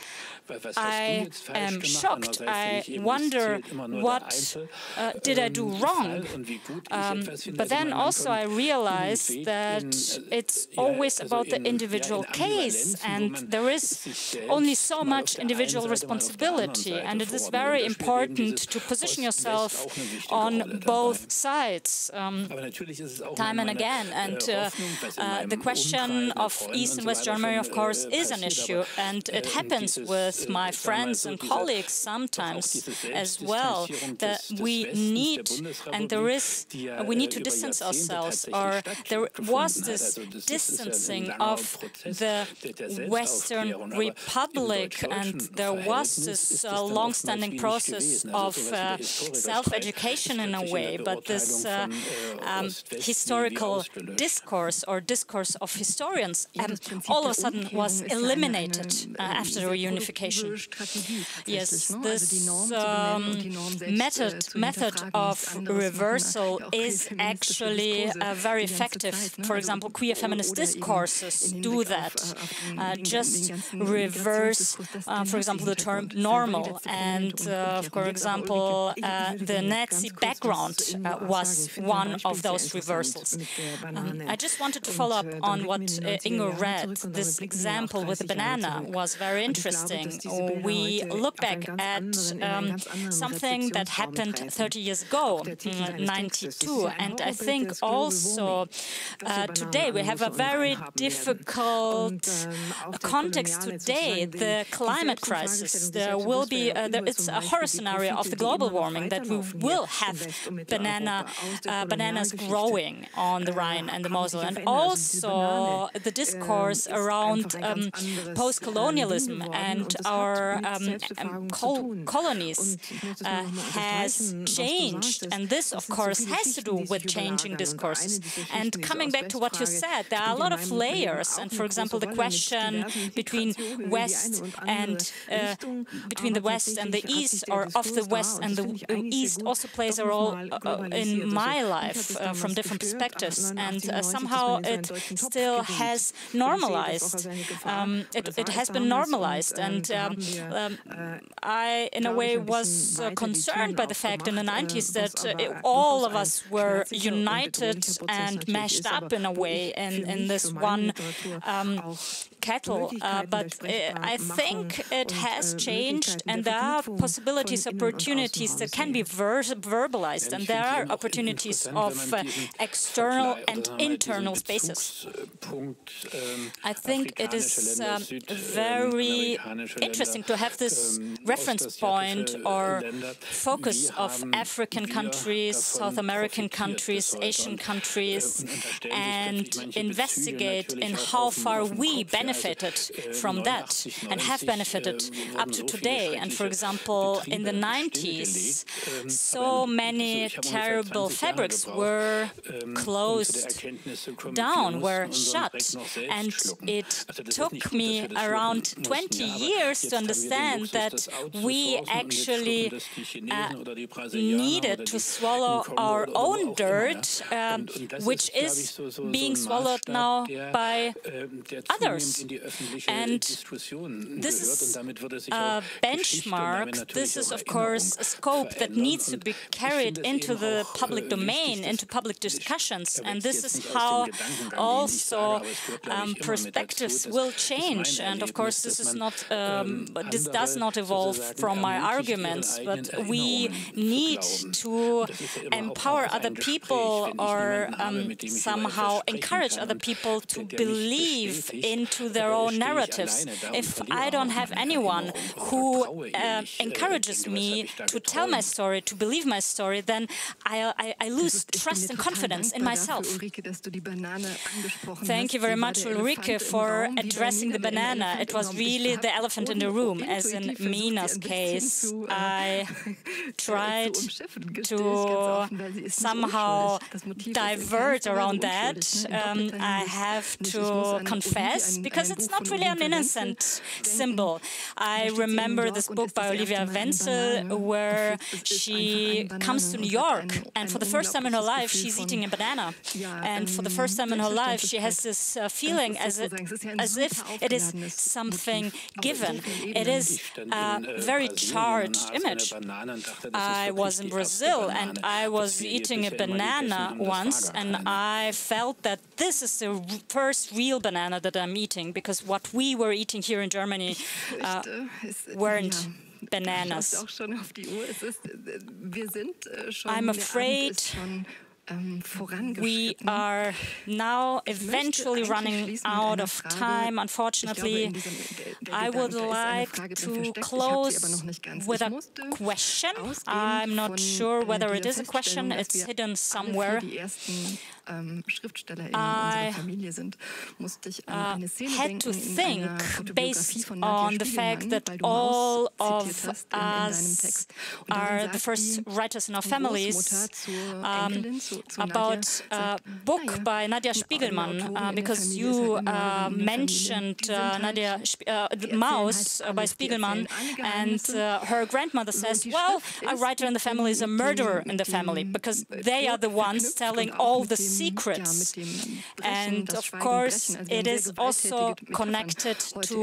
I am shocked. I wonder what uh, did I do wrong. Um, but then also I realize that it's always about the individual case, and there is only so much individual responsibility, and it is very important to position yourself on both sides um, time and again. And uh, uh, the question of East and West Germany, of course, is an issue, and it happens with with my friends and colleagues sometimes as well that we need and there is we need to distance ourselves or there was this distancing of the Western Republic and there was this uh, long-standing process of uh, self-education in a way but this uh, um, historical discourse or discourse of historians um, all of a sudden was eliminated uh, after the reunification. Yes, this um, method, method of reversal is actually uh, very effective. For example, queer feminist discourses do that. Uh, just reverse, uh, for example, the term normal. And, uh, for example, uh, the Nazi background uh, was one of those reversals. Um, I just wanted to follow up on what Ingo read. This example with the banana was very interesting we look back at um, something that happened 30 years ago, mm, 92. And I think also uh, today we have a very difficult context today, the climate crisis. There will be, uh, there, it's a horror scenario of the global warming that we will have banana, uh, bananas growing on the Rhine and the Mosel. And also the discourse around um, post-colonialism and our um, um, col colonies uh, has changed. And this, of course, has to do with changing discourses. And coming back to what you said, there are a lot of layers. And for example, the question between West and uh, between the West and the East, or of the West and the East, also plays a role uh, in my life uh, from different perspectives. And uh, somehow it still has normalized. Um, it, it, has been normalized. And um, um, I, in a way, was uh, concerned by the fact in the 90s that uh, all of us were united and mashed up in a way in, in this one um, kettle. Uh, but I think it has changed, and there are possibilities, opportunities that can be ver verbalized, and there are opportunities of uh, external and internal spaces. I think it is um, very interesting to have this reference point or focus of African countries, South American countries, Asian countries, and investigate in how far we benefited from that and have benefited up to today. And for example, in the 90s, so many terrible fabrics were closed down, were shut. And it took me around 20 years to understand that we actually uh, needed to swallow our own dirt, um, which is being swallowed now by others. And this is a benchmark. This is, of course, a scope that needs to be carried into the public domain, into public discussions. And this is how also um, perspectives will change. And of course, this is not, um, this does not evolve from my arguments, but we need to empower other people or um, somehow encourage other people to believe into their own narratives. If I don't have anyone who uh, encourages me to tell my story, to believe my story, then I, I, I lose trust and confidence in myself. Thank you very much, Ulrike, for addressing the banana. It was really the elephant in the room, as in Meena's case. I tried to somehow divert around that. Um, I have to confess, because it's not really an innocent symbol. I remember this book by Olivia Wenzel, where she comes to New York, and for the first time in her life, she's eating a banana. And for the first time in her life, she has this uh, feeling as, it, as if it is something given. It is a very charged image. I was in Brazil and I was eating a banana once, and I felt that this is the first real banana that I'm eating because what we were eating here in Germany uh, weren't bananas. I'm afraid ähm, we are now eventually running out of time, unfortunately. I would like to close with a question. I'm not sure whether it is a question, it's hidden somewhere. Ähm, I uh, had to think, based on the fact that all of us are the first writers in our families, um, about a book by Nadja Spiegelman, uh, because you uh, mentioned uh, Nadia Sp uh, Maus by Spiegelman, and uh, her grandmother says, well, a writer in the family is a murderer in the family, because they are the ones telling all the secrets. And of course, it is also connected to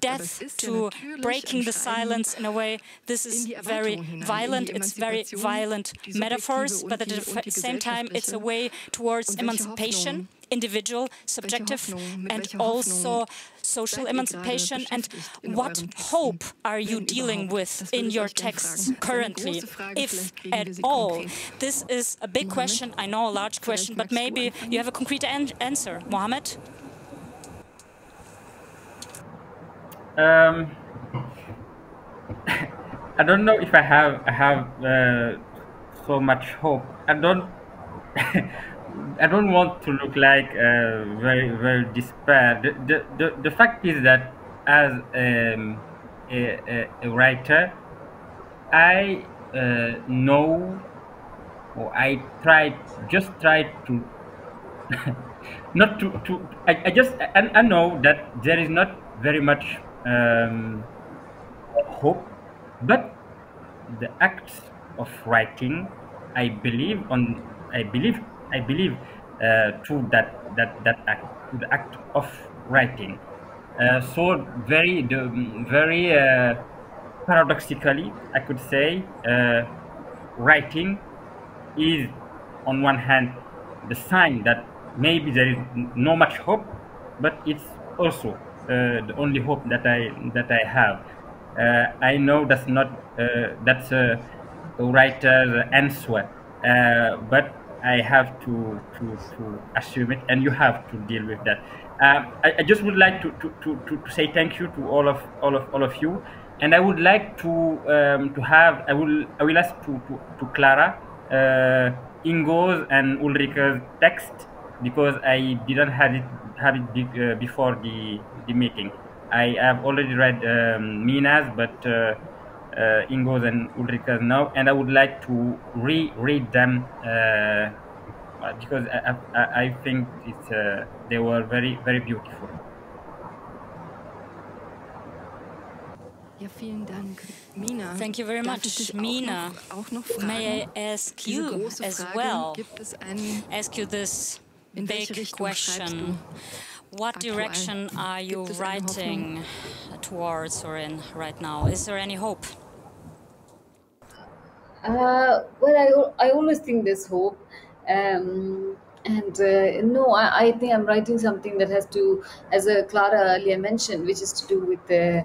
death, to breaking the silence in a way. This is very violent, it's very violent metaphors, but at the same time, it's a way towards emancipation individual, subjective, and also social emancipation? And what hope are you dealing with in your texts currently, if at all? This is a big question, I know a large question, but maybe you have a concrete an answer. Mohamed? Um, I don't know if I have I have uh, so much hope. I don't I don't want to look like uh, very very despair. The, the, the, the fact is that as um, a, a, writer, I uh, know or I try just try to not to, to I, I just I, I know that there is not very much um, hope, but the act of writing, I believe on I believe I believe uh, to that that that act the act of writing. Uh, so very the very uh, paradoxically, I could say, uh, writing is on one hand the sign that maybe there is no much hope, but it's also uh, the only hope that I that I have. Uh, I know that's not that's a writer's answer, but I have to, to, to assume it, and you have to deal with that. Um, I, I, just would like to, to, to, to, say thank you to all of all of all of you, and I would like to um, to have I will I will ask to to, to Clara, uh, Ingo's and Ulrike's text because I didn't have it have it be, uh, before the the meeting. I have already read um, Meena's, but uh, Ingo's and Ulrike's now, and I would like to reread them uh, because I, I, I think it's uh, they were very very beautiful. Thank you very much, Meena. May I ask you as well, ask you this big question. What direction are you writing towards or in right now? Is there any hope? Uh, well, I, I always think there's hope. Um, and uh, no, I, I think I'm writing something that has to, as uh, Clara earlier mentioned, which is to do with the,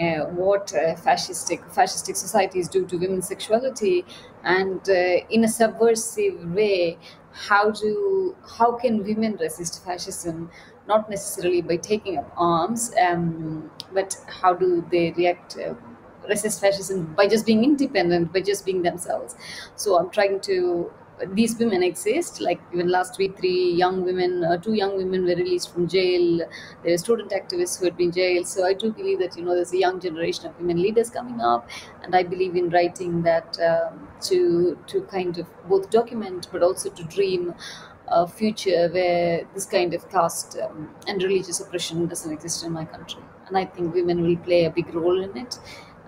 uh, what uh, fascistic fascistic societies do to women's sexuality, and uh, in a subversive way, how do how can women resist fascism? not necessarily by taking up arms, um, but how do they react? Uh, resist fascism by just being independent, by just being themselves. So I'm trying to these women exist. Like even last week, three young women, uh, two young women were released from jail. There were student activists who had been jailed. So I do believe that you know there's a young generation of women leaders coming up, and I believe in writing that um, to to kind of both document but also to dream a future where this kind of caste um, and religious oppression doesn't exist in my country. And I think women will play a big role in it.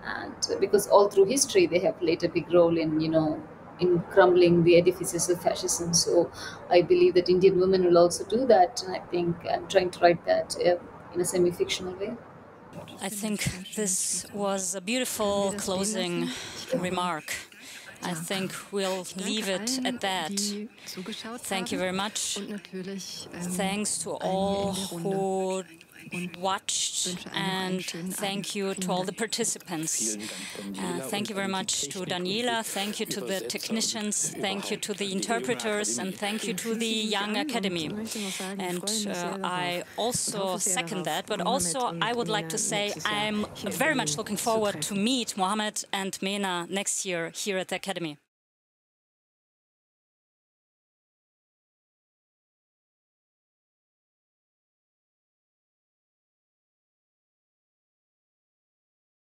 And because all through history they have played a big role in, you know, in crumbling the edifices of fascism. So I believe that Indian women will also do that, and I think I'm trying to write that uh, in a semi-fictional way. I think this was a beautiful closing remark. I think we'll leave it at that. Thank you very much. Thanks to all who watched and thank you to all the participants. Uh, thank you very much to Daniela, thank you to the technicians, thank you to the interpreters and thank you to the Young Academy. And uh, I also second that, but also I would like to say I'm very much looking forward to meet Mohamed and Meena next year here at the Academy.